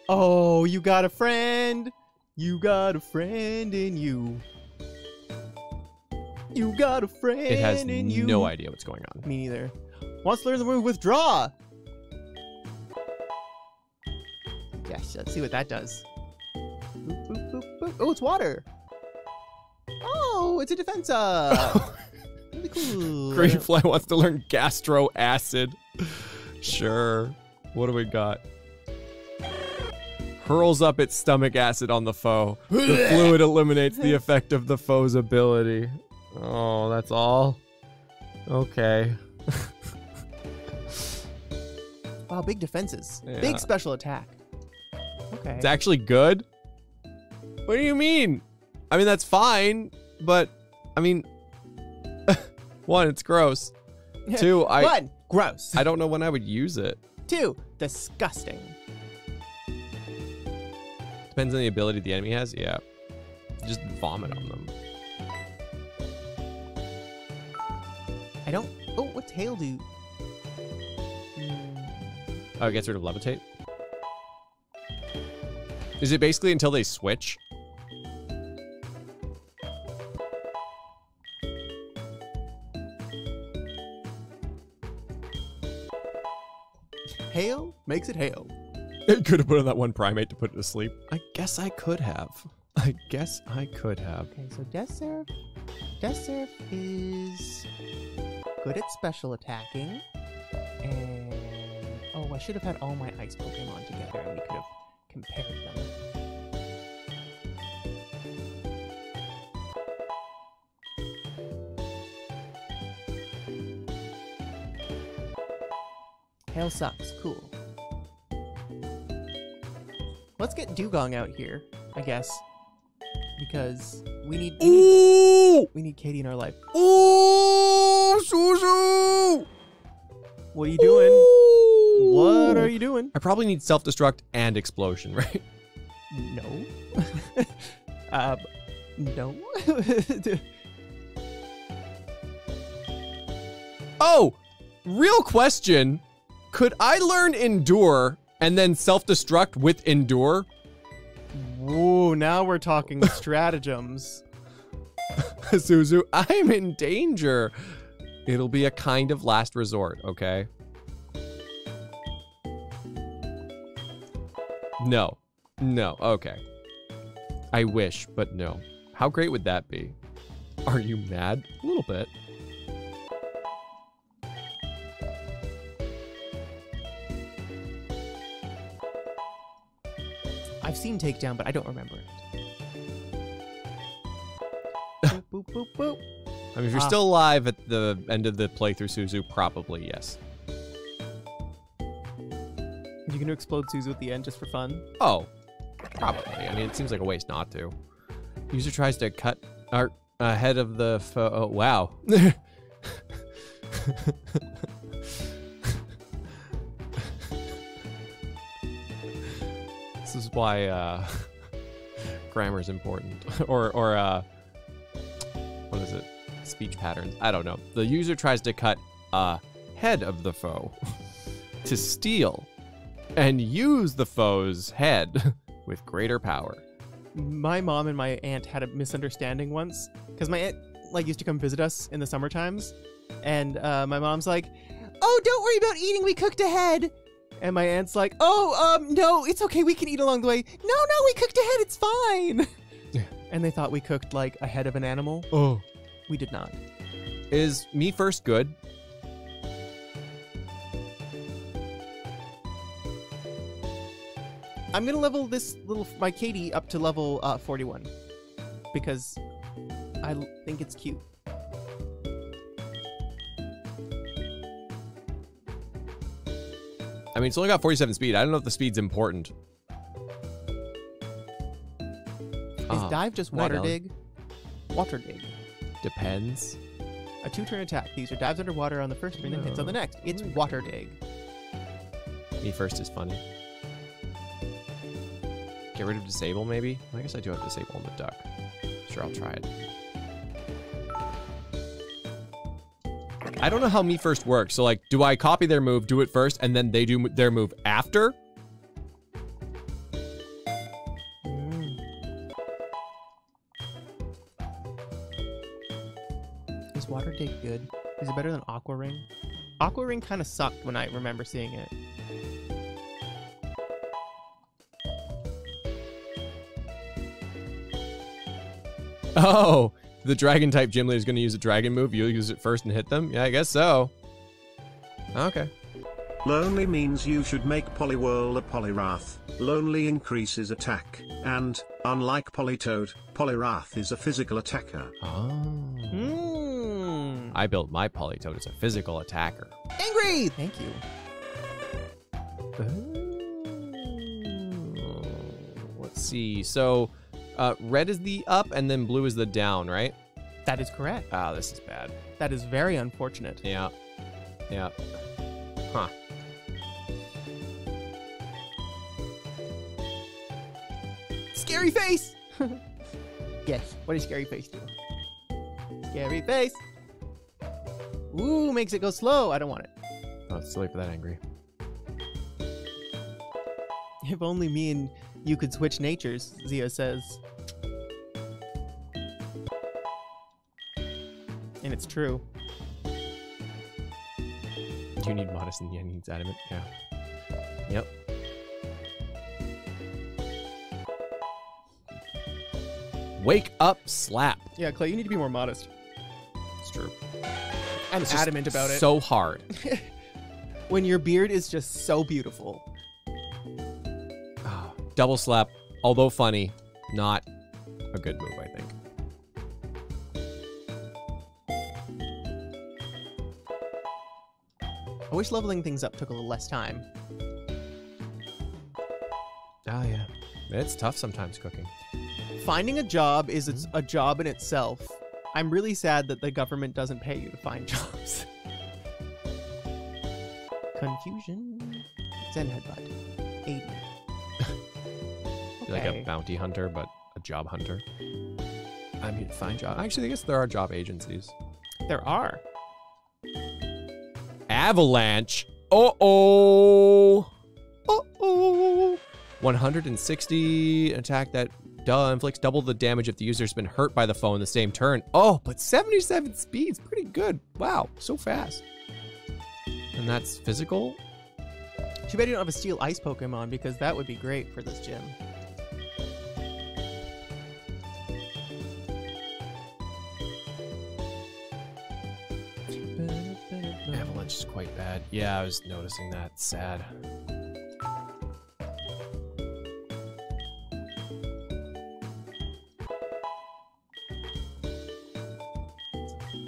Oh, you got a friend. You got a friend in you. You got a friend It has in you. no idea what's going on. Me neither. Wants to learn the move withdraw. Yes, let's see what that does. Boop, boop, boop, boop. Oh, it's water. Oh, it's a defensa. Uh, really cool. Greenfly wants to learn gastro acid. Sure. What do we got? Hurls up its stomach acid on the foe. The fluid eliminates the effect of the foe's ability. Oh, that's all? Okay. Wow, big defenses. Yeah. Big special attack. Okay. It's actually good? What do you mean? I mean, that's fine, but I mean, one, it's gross. Two, I One, gross. I don't know when I would use it. Two, disgusting. Depends on the ability the enemy has. Yeah. Just vomit on them. I don't. Oh, what's hail do? Hmm. Oh, it gets rid of levitate. Is it basically until they switch? Hail makes it hail. It could have put on that one primate to put it to sleep. I guess I could have. I guess I could have. Okay, so Death Surf. Death Surf is good at special attacking. And. Oh, I should have had all my ice Pokemon together and we could have compared them. Hail sucks. Cool. Let's get Dewgong out here, I guess. because we need we need, Ooh! we need Katie in our life. Ooh! Suzu! What are you doing? Ooh! What are you doing? I probably need self-destruct and explosion, right? No. um, no. Oh, real question. Could I learn endure and then self-destruct with endure? Whoa, now we're talking stratagems. Suzu, I'm in danger. It'll be a kind of last resort, okay? No. No, okay. I wish, but no. How great would that be? Are you mad? A little bit. I've seen Takedown, but I don't remember it. boop, boop, boop, boop. I mean, if you're Ah. still alive at the end of the playthrough, Suzu, probably yes. You gonna explode Suzu at the end just for fun? Oh, probably. I mean, it seems like a waste not to. User tries to cut art ahead of the. Oh, wow. this is why uh, grammar is important, or or uh, what is it? Speech patterns. I don't know. The user tries to cut ahead of the foe to steal and use the foe's head with greater power. My mom and my aunt had a misunderstanding once because my aunt like used to come visit us in the summer times, and uh, my mom's like, "Oh, don't worry about eating. We cooked ahead." And my aunt's like, "Oh, um, no, it's okay. We can eat along the way." No, no, we cooked ahead. It's fine. and they thought we cooked like a head of an animal. Oh. We did not. Is me first good? I'm gonna level this little my Katie up to level uh, 41 because I think it's cute. I mean, it's only got 47 speed. I don't know if the speed's important. Is Ah, dive just water dig? Water dig. Depends. A two-turn attack. The user dives underwater on the first turn and hits on the next. It's water dig. Me first is funny. Get rid of disable, maybe? I guess I do have disable on the duck. Sure, I'll try it. I don't know how me first works. So, like, do I copy their move, do it first, and then they do their move after? Mm. Is water dig good? Is it better than Aqua Ring? Aqua Ring kind of sucked when I remember seeing it. Oh, the dragon type gym leader is going to use a dragon move. You'll use it first and hit them? Yeah, I guess so. Okay. Lonely means you should make Poliwhirl a Poliwrath. Lonely increases attack, and, unlike Politoed, Poliwrath is a physical attacker. Oh. Hmm. I built my Politoed as a physical attacker. Angry! Thank you. Oh, Let's see. So, uh, red is the up, and then blue is the down, right? That is correct. Ah, this is bad. That is very unfortunate. Yeah. Yeah. Huh. Scary face! yes, what does scary face do? Scary face! Ooh, makes it go slow. I don't want it. Oh, it's too late for that angry. If only me and you could switch natures, Zia says. And it's true. You need modest and Yen needs adamant. Yeah. Yep. Wake up, slap. Yeah, Clay, you need to be more modest. It's true. I'm adamant about it. So hard. when your beard is just so beautiful. Ah, Double slap, although funny, not a good move, I think. I wish leveling things up took a little less time. Oh, yeah. It's tough sometimes cooking. Finding a job is it's a job in itself. I'm really sad that the government doesn't pay you to find jobs. Confusion. Zen headbutt. Aiden. Like a bounty hunter, but a job hunter. I mean, find job. Actually, I guess there are job agencies. There are. Avalanche. Uh oh. Uh oh. 160 attack that duh inflicts double the damage if the user's been hurt by the foe in the same turn. Oh, but 77 speed's pretty good. Wow, so fast. And that's physical. Too bad you don't have a steel ice Pokemon because that would be great for this gym. Quite bad. Yeah, I was noticing that. Sad.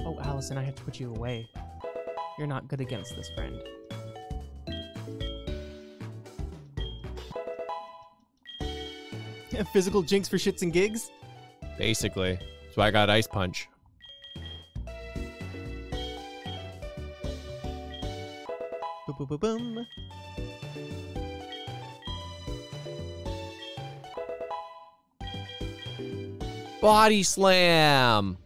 Oh, Allison, I have to put you away. You're not good against this friend. Physical Jynx for shits and gigs? Basically. So I got Ice Punch. Boom, boom. Body Slam!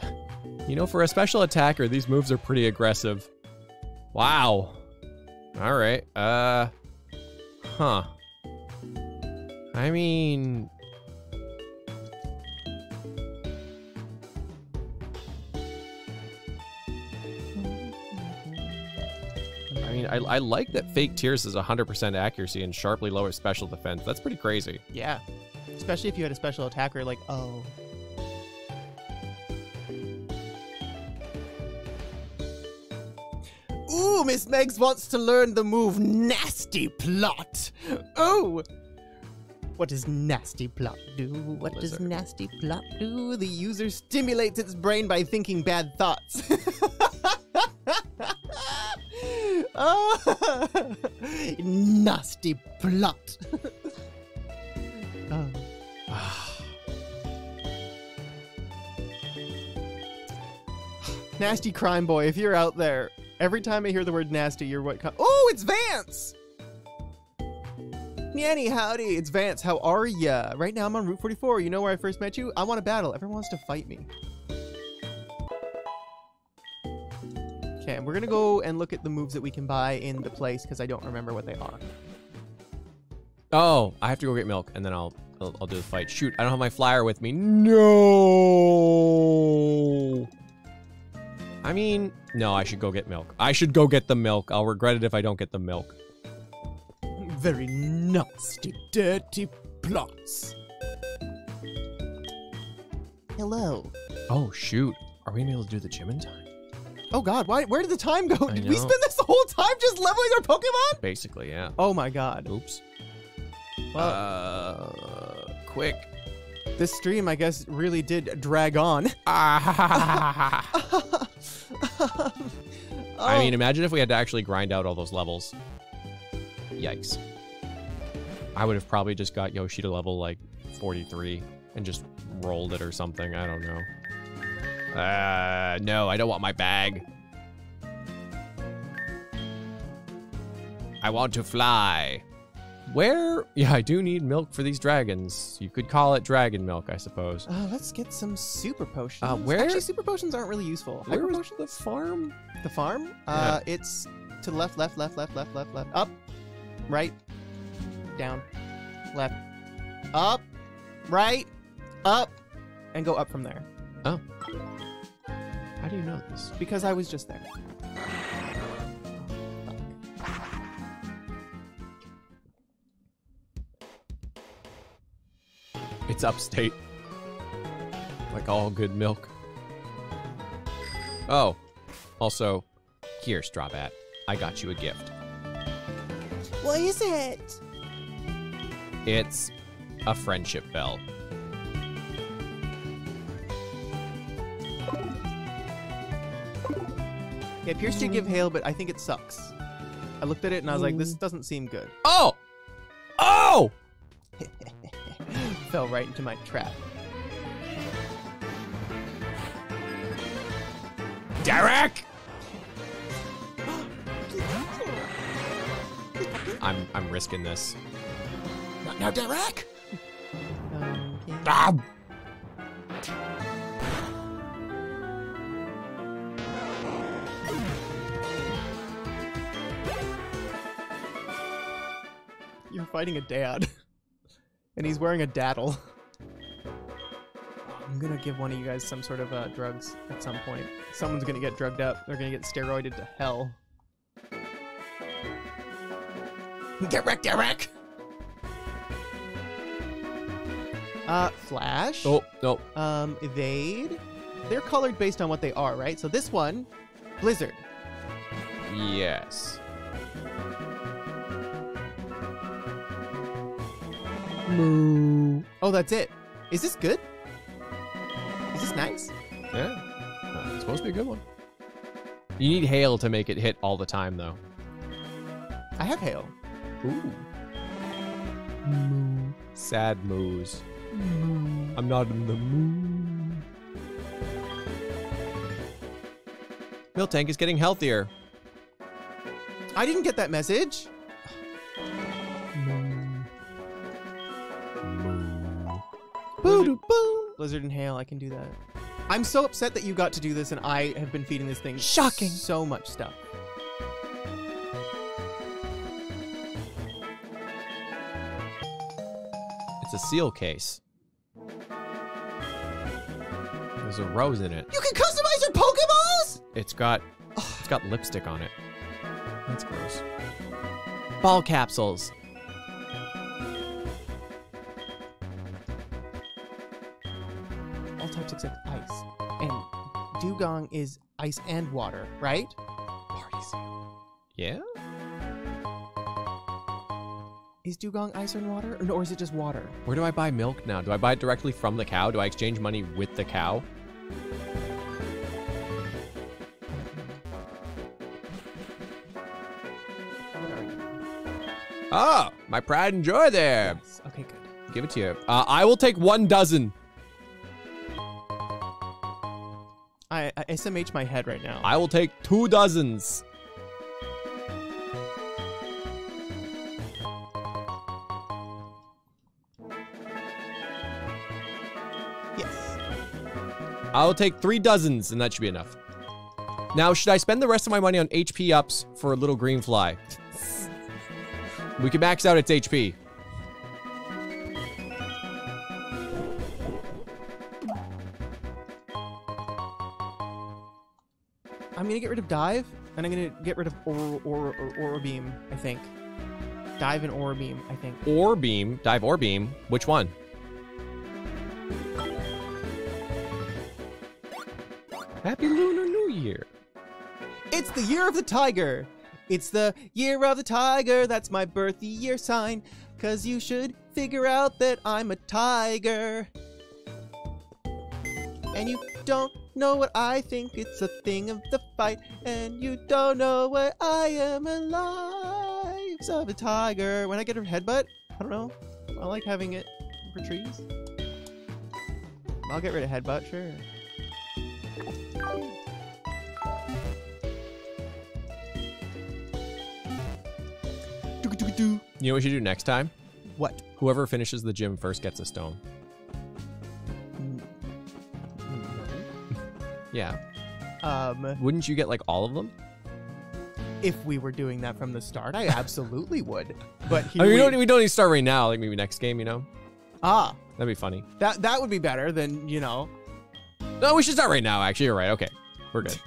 you know, for a special attacker, these moves are pretty aggressive. Wow. Alright, uh... Huh. I mean... I I, I like that Fake Tears is 100% accuracy and sharply lower special defense. That's pretty crazy. Yeah. Especially if you had a special attacker like, oh. Ooh, Miss Megs wants to learn the move Nasty Plot. Oh! What does Nasty Plot do? What does Nasty Plot do? The user stimulates its brain by thinking bad thoughts. oh. Nasty Plot. oh. Nasty crime boy, if you're out there, every time I hear the word nasty, you're what? Co- oh, it's Vance. Nanny, howdy, it's Vance. How are ya? Right now I'm on Route 44. You know where I first met you? I want to battle. Everyone wants to fight me. Okay, we're gonna go and look at the moves that we can buy in the place because I don't remember what they are. Oh, I have to go get milk, and then I'll, I'll I'll do the fight. Shoot, I don't have my flyer with me. No. I mean, no, I should go get milk. I should go get the milk. I'll regret it if I don't get the milk. Very nasty, dirty plots. Hello. Oh shoot, are we gonna be able to do the gym in time? Oh God, why? Where did the time go? I Did we know. spend this whole time just leveling our Pokemon? Basically, yeah. Oh my God. Oops. Well, Uh, quick. this stream, I guess, really did drag on. I Oh, mean, imagine if we had to actually grind out all those levels. Yikes. I would have probably just got Yoshi to level like 43 and just rolled it or something. I don't know. Uh, no, I don't want my bag. I want to fly. Where? Yeah, I do need milk for these dragons. You could call it dragon milk, I suppose. uh, let's get some super potions. Uh, where- Actually, super potions aren't really useful. Where is the farm? The farm? Uh, it's to the left, left, left, left, left, left, left, up, right, down, left, up, right, up, and go up from there. Oh. How do you know this? Because I was just there. It's upstate. Like all good milk. Oh. Also, here, Strawbat. I got you a gift. What is it? It's a friendship bell. Yeah, Pryce did give hail, but I think it sucks. I looked at it and I was like, this doesn't seem good. Oh! Oh! fell right into my trap. Derek! I'm I'm risking this. Not now, Derek! Okay. Ah! Fighting a dad. and he's wearing a daddle. I'm gonna give one of you guys some sort of uh, drugs at some point. Someone's gonna get drugged up. They're gonna get steroided to hell. Get wrecked, Derek! Uh, Flash. Oh, no. Um, Evade. They're colored based on what they are, right? So this one, Blizzard. Yes. Oh, that's it. Is this good? Is this nice? Yeah. Uh, it's supposed to be a good one. You need hail to make it hit all the time, though. I have hail. Ooh. Sad moose. I'm not in the mood. Miltank is getting healthier. I didn't get that message. Blizzard and hail. I can do that. I'm so upset that you got to do this, and I have been feeding this thing Shocking. so much stuff. It's a seal case. There's a rose in it. You can customize your Pokeballs. It's got it's got lipstick on it. That's gross. Ball capsules. All types except ice. And Dewgong is ice and water, right? Parties. Yeah? Is Dewgong ice and water, or, no, or is it just water? Where do I buy milk now? Do I buy it directly from the cow? Do I exchange money with the cow? What are you? Ah, my pride and joy there. Yes. Okay, good. Give it to you. Uh, I will take one dozen. SMH my head right now. I will take two dozens. yes. I will take three dozens, and that should be enough. Now, should I spend the rest of my money on HP ups for a little green fly? We can max out its HP. Dive, and I'm gonna get rid of or or aura beam. I think. Dive and aura beam. I think. Or beam, dive or beam. Which one? Happy Lunar New Year. It's the year of the tiger. It's the year of the tiger. That's my birth year sign. Cause you should figure out that I'm a tiger. And you don't know what I think. It's a thing of the fight. And you don't know what I am alive of a tiger. When I get a headbutt, I don't know. I like having it for trees. I'll get rid of headbutt, sure. You know what we should do next time? What? Whoever finishes the gym first gets a stone. Yeah. Um, Wouldn't you get like all of them? if we were doing that from the start, I absolutely would. But here I mean, we we- don't, we don't need to start right now. Like maybe next game, you know? ah, That'd be funny. that that would be better than you know. No, we should start right now, actually. You're right. Okay. We're good.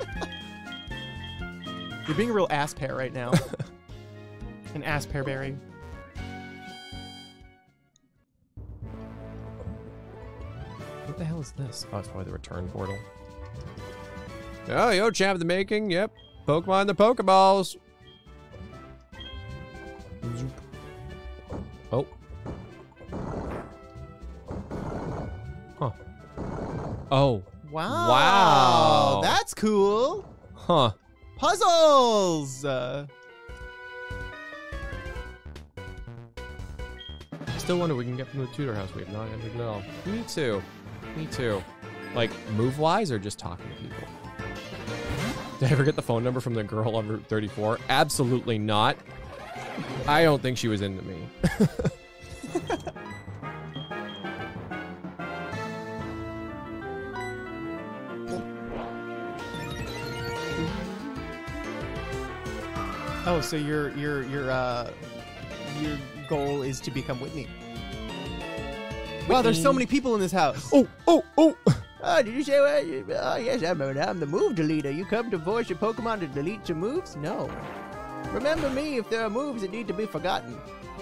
You're being a real ass pear right now. An ass pear berry. What the hell is this? Oh, it's probably the return portal. Oh, yo, champ of the making. Yep. Pokemon the Pokeballs. Oh. Huh. Oh. Wow. Wow. That's cool. Huh. Puzzles. Uh, still wonder we can get from the Tudor house. We have not entered at all. Me too. Me too. Like move wise or just talking to people. Did I ever get the phone number from the girl on Route 34? Absolutely not. I don't think she was into me. Oh, so your your your uh your goal is to become Whitney. Wow, there's so many people in this house. oh, oh, oh. Oh, did you say what? Oh, yes, I remember now. I'm the move deleter. You come to voice your Pokemon to delete your moves? No. Remember me if there are moves that need to be forgotten.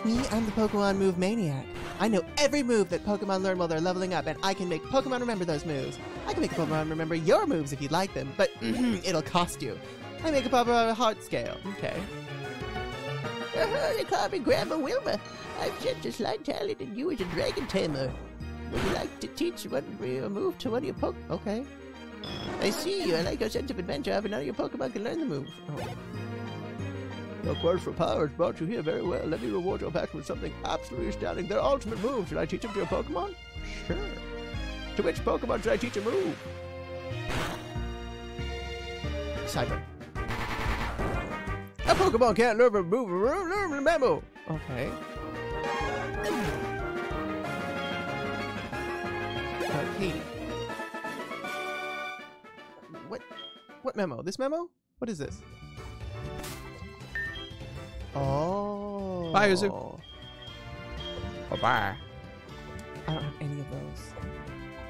Me, I'm the Pokemon Move Maniac. I know every move that Pokemon learn while they're leveling up, and I can make Pokemon remember those moves. I can make a Pokemon remember your moves if you'd like them, but it'll cost you. I make a Pokemon on a heart scale. Okay. Uh-huh, they call me Grandma Wilma. I've just as slight talent in you as a dragon tamer. Would you like to teach one a move to one of your Pok? Okay. I see. You. I like your sense of adventure, but none of your Pokemon can learn the move. Oh. Your quest for power has brought you here very well. Let me reward your passion with something absolutely astounding. Their ultimate move. Should I teach them to your Pokemon? Sure. To which Pokemon should I teach a move? Cyber. A Pokemon can't learn a move. Learn a memo. Okay. Katie. What? What memo? This memo? What is this? Oh. Bye, Yuzu. Oh, Bye-bye. I don't have any of those.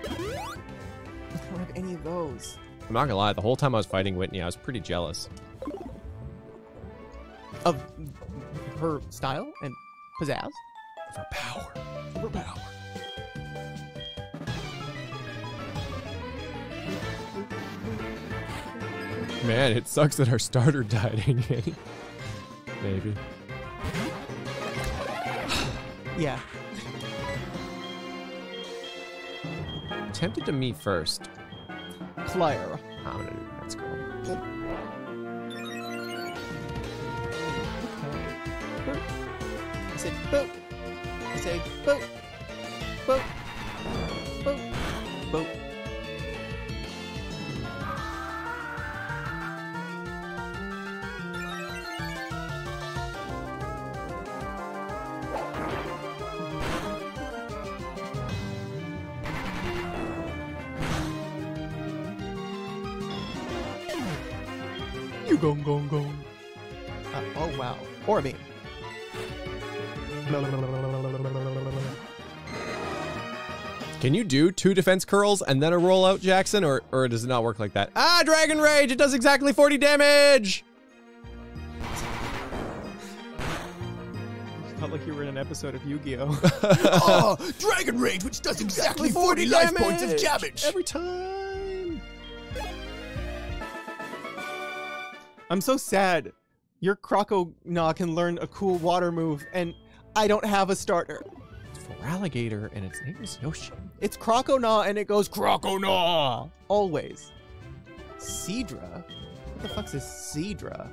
I don't have any of those. I'm not gonna lie, the whole time I was fighting Whitney, I was pretty jealous. Of her style and pizzazz? Of her power. Of her power. Man, it sucks that our starter died, Annie. Maybe. Yeah. Tempted to me first. Clair. I'm gonna do that's cool. I said boop. I boop. Boop. Boop. Can you do two defense curls and then a rollout, Jackson, or or does it not work like that? Ah, Dragon Rage! It does exactly 40 damage! Felt like you were in an episode of Yu-Gi-Oh. oh, Dragon Rage, which does exactly 40 life points of damage. every time. I'm so sad. Your Croco Croconaw can learn a cool water move, and I don't have a starter. It's for alligator, and its name is Yoshi. It's Croconaw, and it goes Croconaw always. Seadra? What the fuck's a Seadra?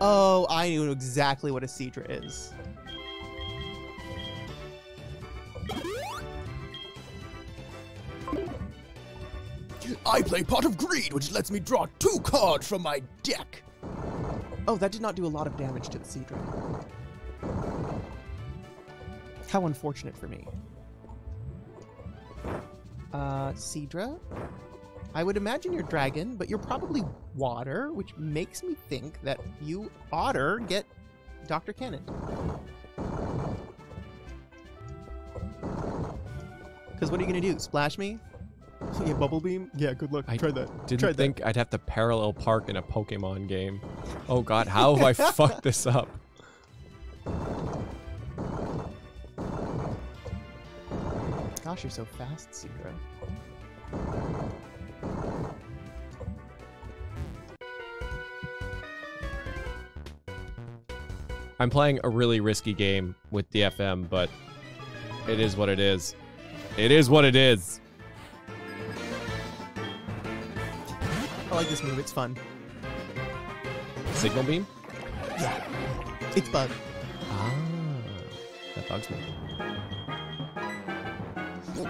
Oh, I knew exactly what a Seadra is. I play Pot of Greed, which lets me draw two cards from my deck. Oh, that did not do a lot of damage to the Seadra. How unfortunate for me. Uh, Seadra? I would imagine you're dragon, but you're probably water, which makes me think that you otter get Dr. Cannon. Because what are you gonna do? Splash me? yeah, bubble beam? Yeah, good luck. I Try that. Didn't Try that. think I'd have to parallel park in a Pokemon game. Oh god, how have I fucked this up? Gosh, you're so fast, Seadra. I'm playing a really risky game with DFM, but it is what it is. It is what it is. I like this move. It's fun. Signal beam? Yeah. It's bug. Ah. That bugs me. Oh,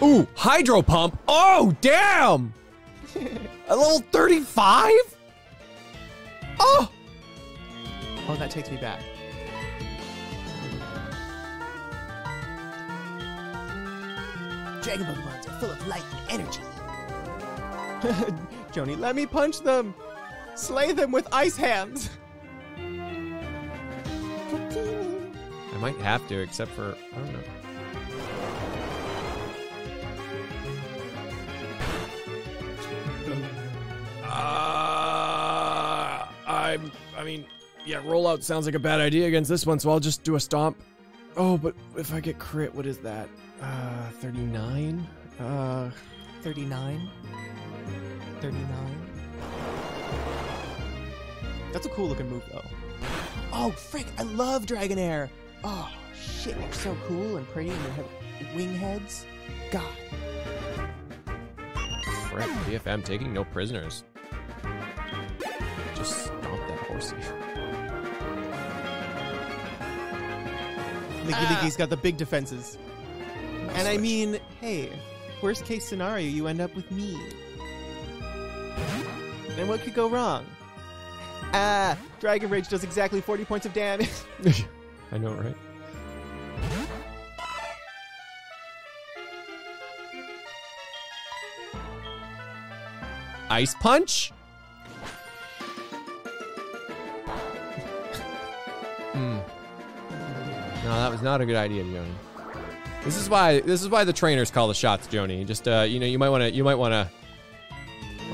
no. Ooh, hydro pump. Oh, damn! A level 35? Oh! Oh, that takes me back. Dragon Pokemons are full of light and energy. Joni, let me punch them. Slay them with ice hands. I might have to, except for, I don't know. Uh, I'm, I mean, yeah, rollout sounds like a bad idea against this one, so I'll just do a stomp. Oh, but if I get crit, what is that? Uh, 39? Uh, 39. 39. That's a cool looking move, though. Oh, frick, I love Dragonair. Oh, shit, they're so cool and pretty and they have wing heads. God. frick, DFM taking no prisoners. Just stomp that horsey. Lickilicky's got the big defenses. And I mean, hey, worst case scenario, you end up with me. And what could go wrong? Ah, Dragon Rage does exactly 40 points of damage. I know, right? Ice punch? Hmm. No, that was not a good idea, Joni. This is why this is why the trainers call the shots, Joni. Just uh, you know, you might want to you might want to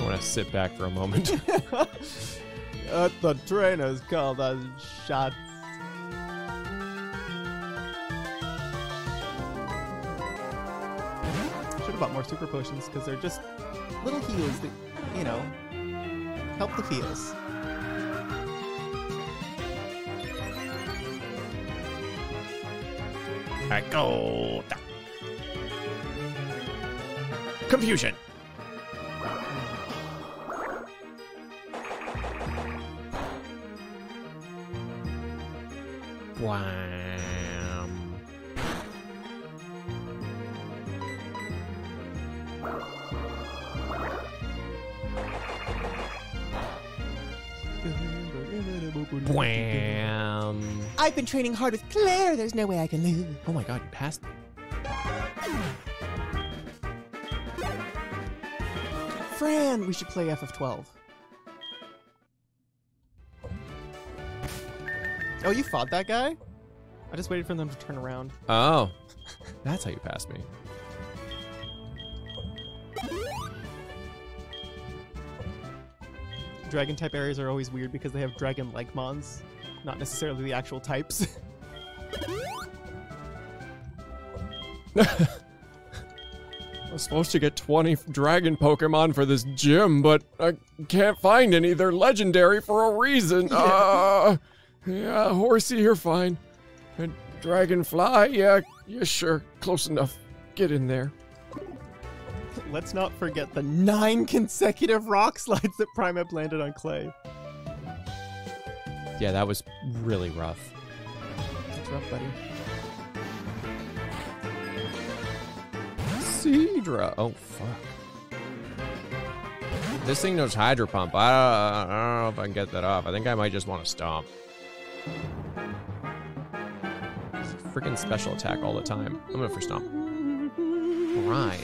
want to sit back for a moment. uh, the trainers call the shots. Super potions because they're just little heals that, you know, help the feels. Echo. Oh, Confusion. I've been training hard with Clair. There's no way I can lose. Oh my god, you passed me. Fran, we should play FF12. Oh, you fought that guy? I just waited for them to turn around. Oh. That's how you passed me. Dragon type areas are always weird because they have dragon like mons, not necessarily the actual types. I was supposed to get 20 dragon Pokemon for this gym, but I can't find any. They're legendary for a reason. Uh, yeah, Horsey, you're fine. And Dragonfly, yeah, yeah, sure. Close enough. Get in there. Let's not forget the nine consecutive rock slides that Primeape landed on Clay. Yeah, that was really rough. It's rough, buddy. Seadra. Oh, fuck. This thing knows Hydro Pump. I don't, I don't know if I can get that off. I think I might just want to stomp. Freaking special attack all the time. I'm going for stomp. Brine.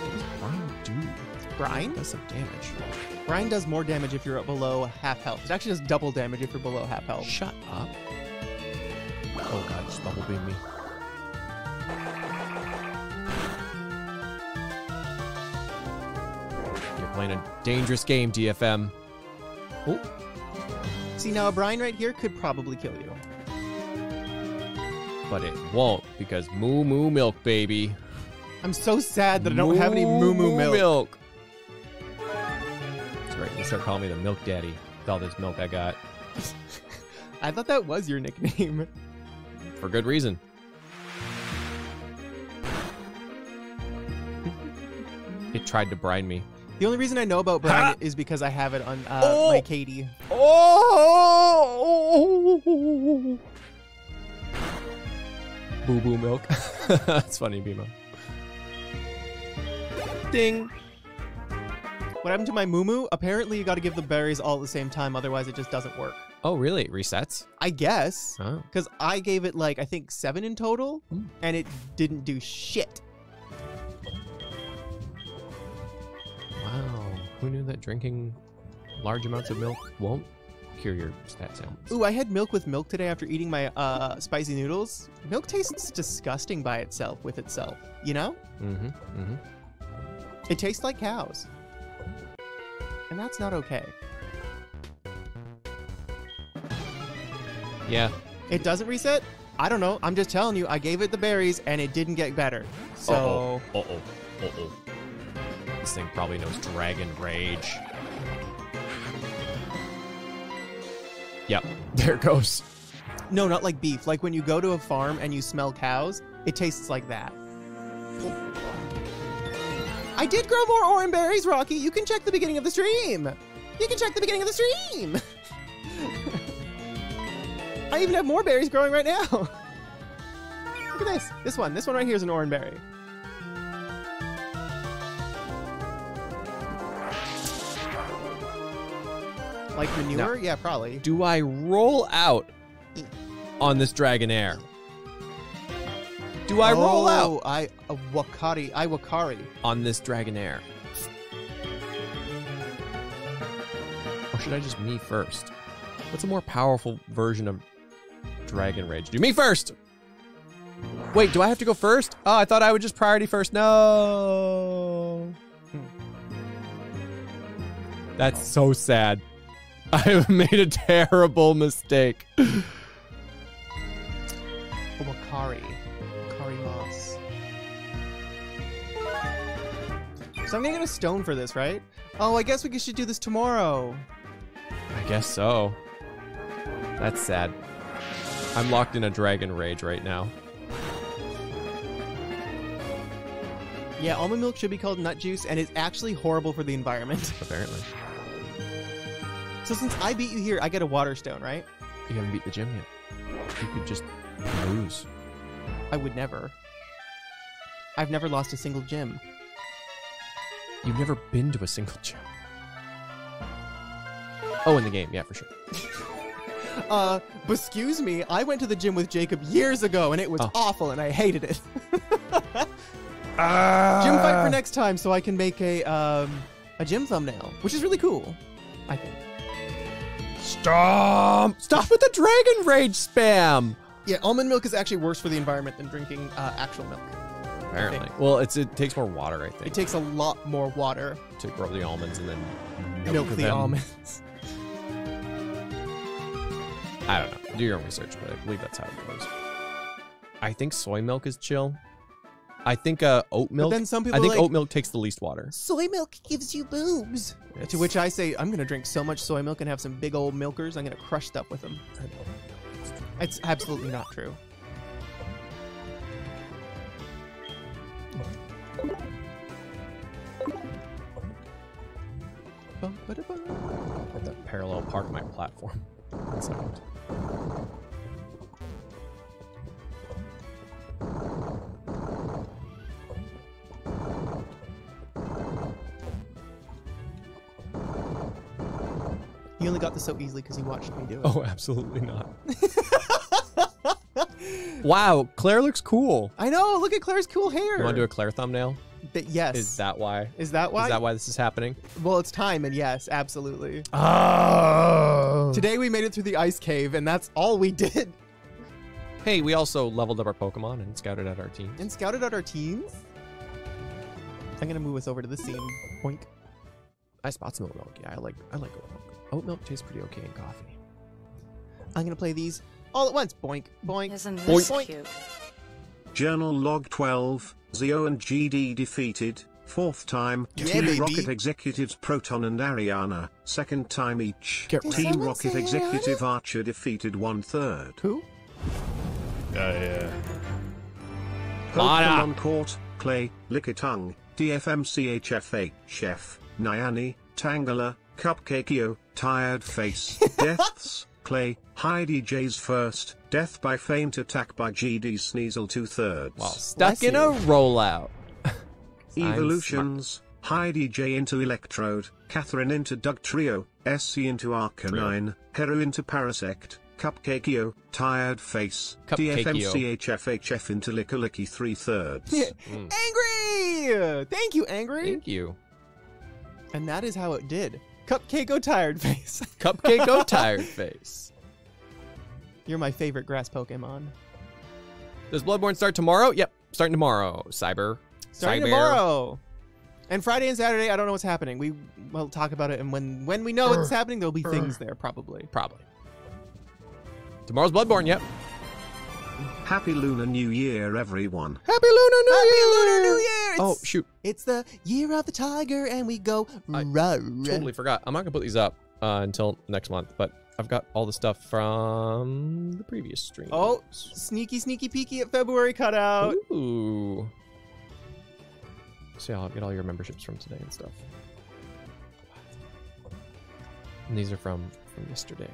What does Brine do? Brine? Does some damage. Brine does more damage if you're below half health. It actually does double damage if you're below half health. Shut up. Oh god, just bubble beam me. You're playing a dangerous game, DFM. Oh, See, now a Brine right here could probably kill you. but it won't because moo moo milk, baby. I'm so sad that I don't have any moo moo milk. milk. That's right. They start calling me the milk daddy with all this milk I got I thought that was your nickname. for good reason. It tried to brine me. The only reason I know about brine is because I have it on uh, Oh. my Katie. Oh! Boo boo milk. That's funny, Bimo. Ding. What happened to my Moo Apparently, you got to give the berries all at the same time, otherwise it just doesn't work. Oh, really? It resets? I guess. Oh. Because I gave it like I think seven in total, Hmm. and it didn't do shit. Wow. Who knew that drinking large amounts of milk won't cure your stat ailments? Ooh, I had milk with milk today after eating my uh, spicy noodles. Milk tastes disgusting by itself with itself. You know, Mm-hmm. Mm-hmm. it tastes like cows, and that's not okay. Yeah. It doesn't reset. I don't know. I'm just telling you. I gave it the berries, and it didn't get better. So Uh-oh. Uh-oh. Uh-oh. This thing probably knows Dragon Rage. Yep. There it goes. no, not like beef. Like when you go to a farm and you smell cows, it tastes like that. I did grow more orange berries, Rocky. You can check the beginning of the stream. You can check the beginning of the stream. I even have more berries growing right now. Look at this. This one. This one right here is an orange berry. Like manure? yeah, probably. Do I roll out on this Dragonair? Do I roll oh, out Oh, I a wakari. I wakari. on this Dragonair? Or should I just me first? What's a more powerful version of Dragon Rage? Do me first! Wait, do I have to go first? Oh, I thought I would just priority first. No. Hmm. That's so sad. I have made a terrible mistake. Wakari So I'm gonna get a stone for this, right? Oh, I guess we should do this tomorrow. I guess so. That's sad. I'm locked in a dragon rage right now. Yeah, almond milk should be called nut juice, and it's actually horrible for the environment. Apparently. so since I beat you here, I get a water stone, right? You haven't beat the gym yet. You could just lose. I would never. I've never lost a single gym. You've never been to a single gym. Oh, in the game, yeah, for sure. Uh, but excuse me, I went to the gym with Jacob years ago, and it was Oh. awful, and I hated it. Gym fight for next time, so I can make a um a gym thumbnail, which is really cool. I think. Stop! Stop with the dragon rage spam! Yeah, almond milk is actually worse for the environment than drinking uh, actual milk. Apparently. Well, it's it takes more water, I think, It takes a lot more water to grow the almonds and then milk the them. almonds. I don't know. Do your own research, but I believe that's how it goes. I think soy milk is chill. I think uh, oat milk. then some people I think like- oat milk takes the least water. Soy milk gives you boobs. To which I say, I'm gonna drink so much soy milk and have some big old milkers. I'm gonna crush stuff with them. It's absolutely not true. Bum, ba-da-bum. Let that parallel park my platform. One second. He only got this so easily because he watched me do it. Oh, absolutely not. wow, Clair looks cool. I know. Look at Clair's cool hair. You want to do a Clair thumbnail? Th- yes. Is that why? Is that why? Is that why this is happening? Well, it's time, and yes, absolutely. Oh. Today we made it through the ice cave, and that's all we did. Hey, we also leveled up our Pokemon and scouted out our team. And scouted out our teams. I'm gonna move us over to the scene. Boink. I spot some oat milk. Yeah, I like I like oat milk. Oat milk tastes pretty okay in coffee. I'm gonna play these all at once. Boink, boink. Isn't Boink. this cute? Journal log 12, Zio and GD defeated, fourth time, Yeah, Team baby. Rocket Executives Proton and Ariana, second time each. Get Team Rocket say Executive Archer defeated one third. Who? Pokemon Court, Clay, Lickitung, DFMCHFH, Chef, Nyani, Tangela, Cupcakeio, Tired Face, Deaths, Clay, Heidi J's first, Death by Faint Attack by GD Sneasel two thirds. While stuck Bless in you. a rollout. Evolutions, Heidi J into Electrode, Catherine into Dugtrio, SC into Arcanine, Hero into Parasect, Cupcakeio, Tired Face, Cupcakeio. DFMCHFHF into Lickilicky three thirds. Hmm. Angry! Thank you, Angry. Thank you. And that is how it did. Cupcake O Tired Face. Cupcake O Tired Face. You're my favorite grass Pokemon. Does Bloodborne start tomorrow? Yep, starting tomorrow. Cyber. Starting Cyber. tomorrow. And Friday and Saturday, I don't know what's happening. We will talk about it, and when when we know what's happening, there'll be things there probably. Probably. Tomorrow's Bloodborne, yep. Happy Lunar New Year, everyone. Happy Lunar New Year! Happy Year! Lunar New Year! It's, Oh, shoot. it's the year of the tiger, and we go I rah, Totally forgot. I'm not going to put these up uh, until next month, but I've got all the stuff from the previous stream. Oh, sneaky, sneaky, peeky at February cutout. Ooh. See, I'll get all your memberships from today and stuff. And these are from from yesterday.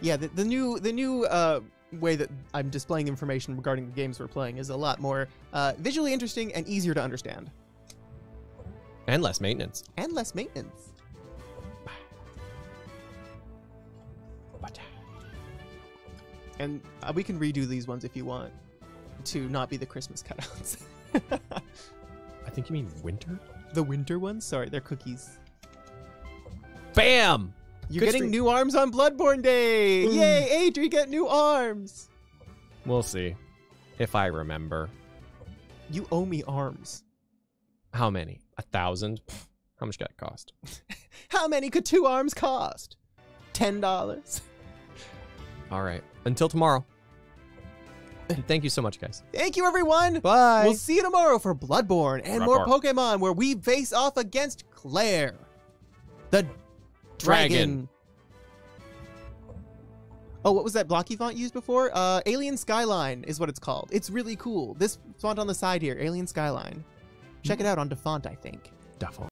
Yeah, the, the new the new uh, way that I'm displaying information regarding the games we're playing is a lot more uh, visually interesting and easier to understand, And less maintenance. and less maintenance. And uh, we can redo these ones if you want to not be the Christmas cutouts. I think you mean winter? the winter ones? Sorry, they're cookies. Bam! You're Good getting stream. new arms on Bloodborne Day! Mm. Yay, Adri, get new arms! We'll see. If I remember. You owe me arms. How many? A thousand? How much did that cost? How many could two arms cost? Ten dollars. All right. Until tomorrow. And thank you so much, guys. Thank you, everyone. Bye. We'll see you tomorrow for Bloodborne and more Pokemon, where we face off against Clair, the dragon. Dragon. Oh, what was that blocky font used before? Uh, Alien Skyline is what it's called. It's really cool. This font on the side here, Alien Skyline. Check it out on DaFont, I think. Duffel.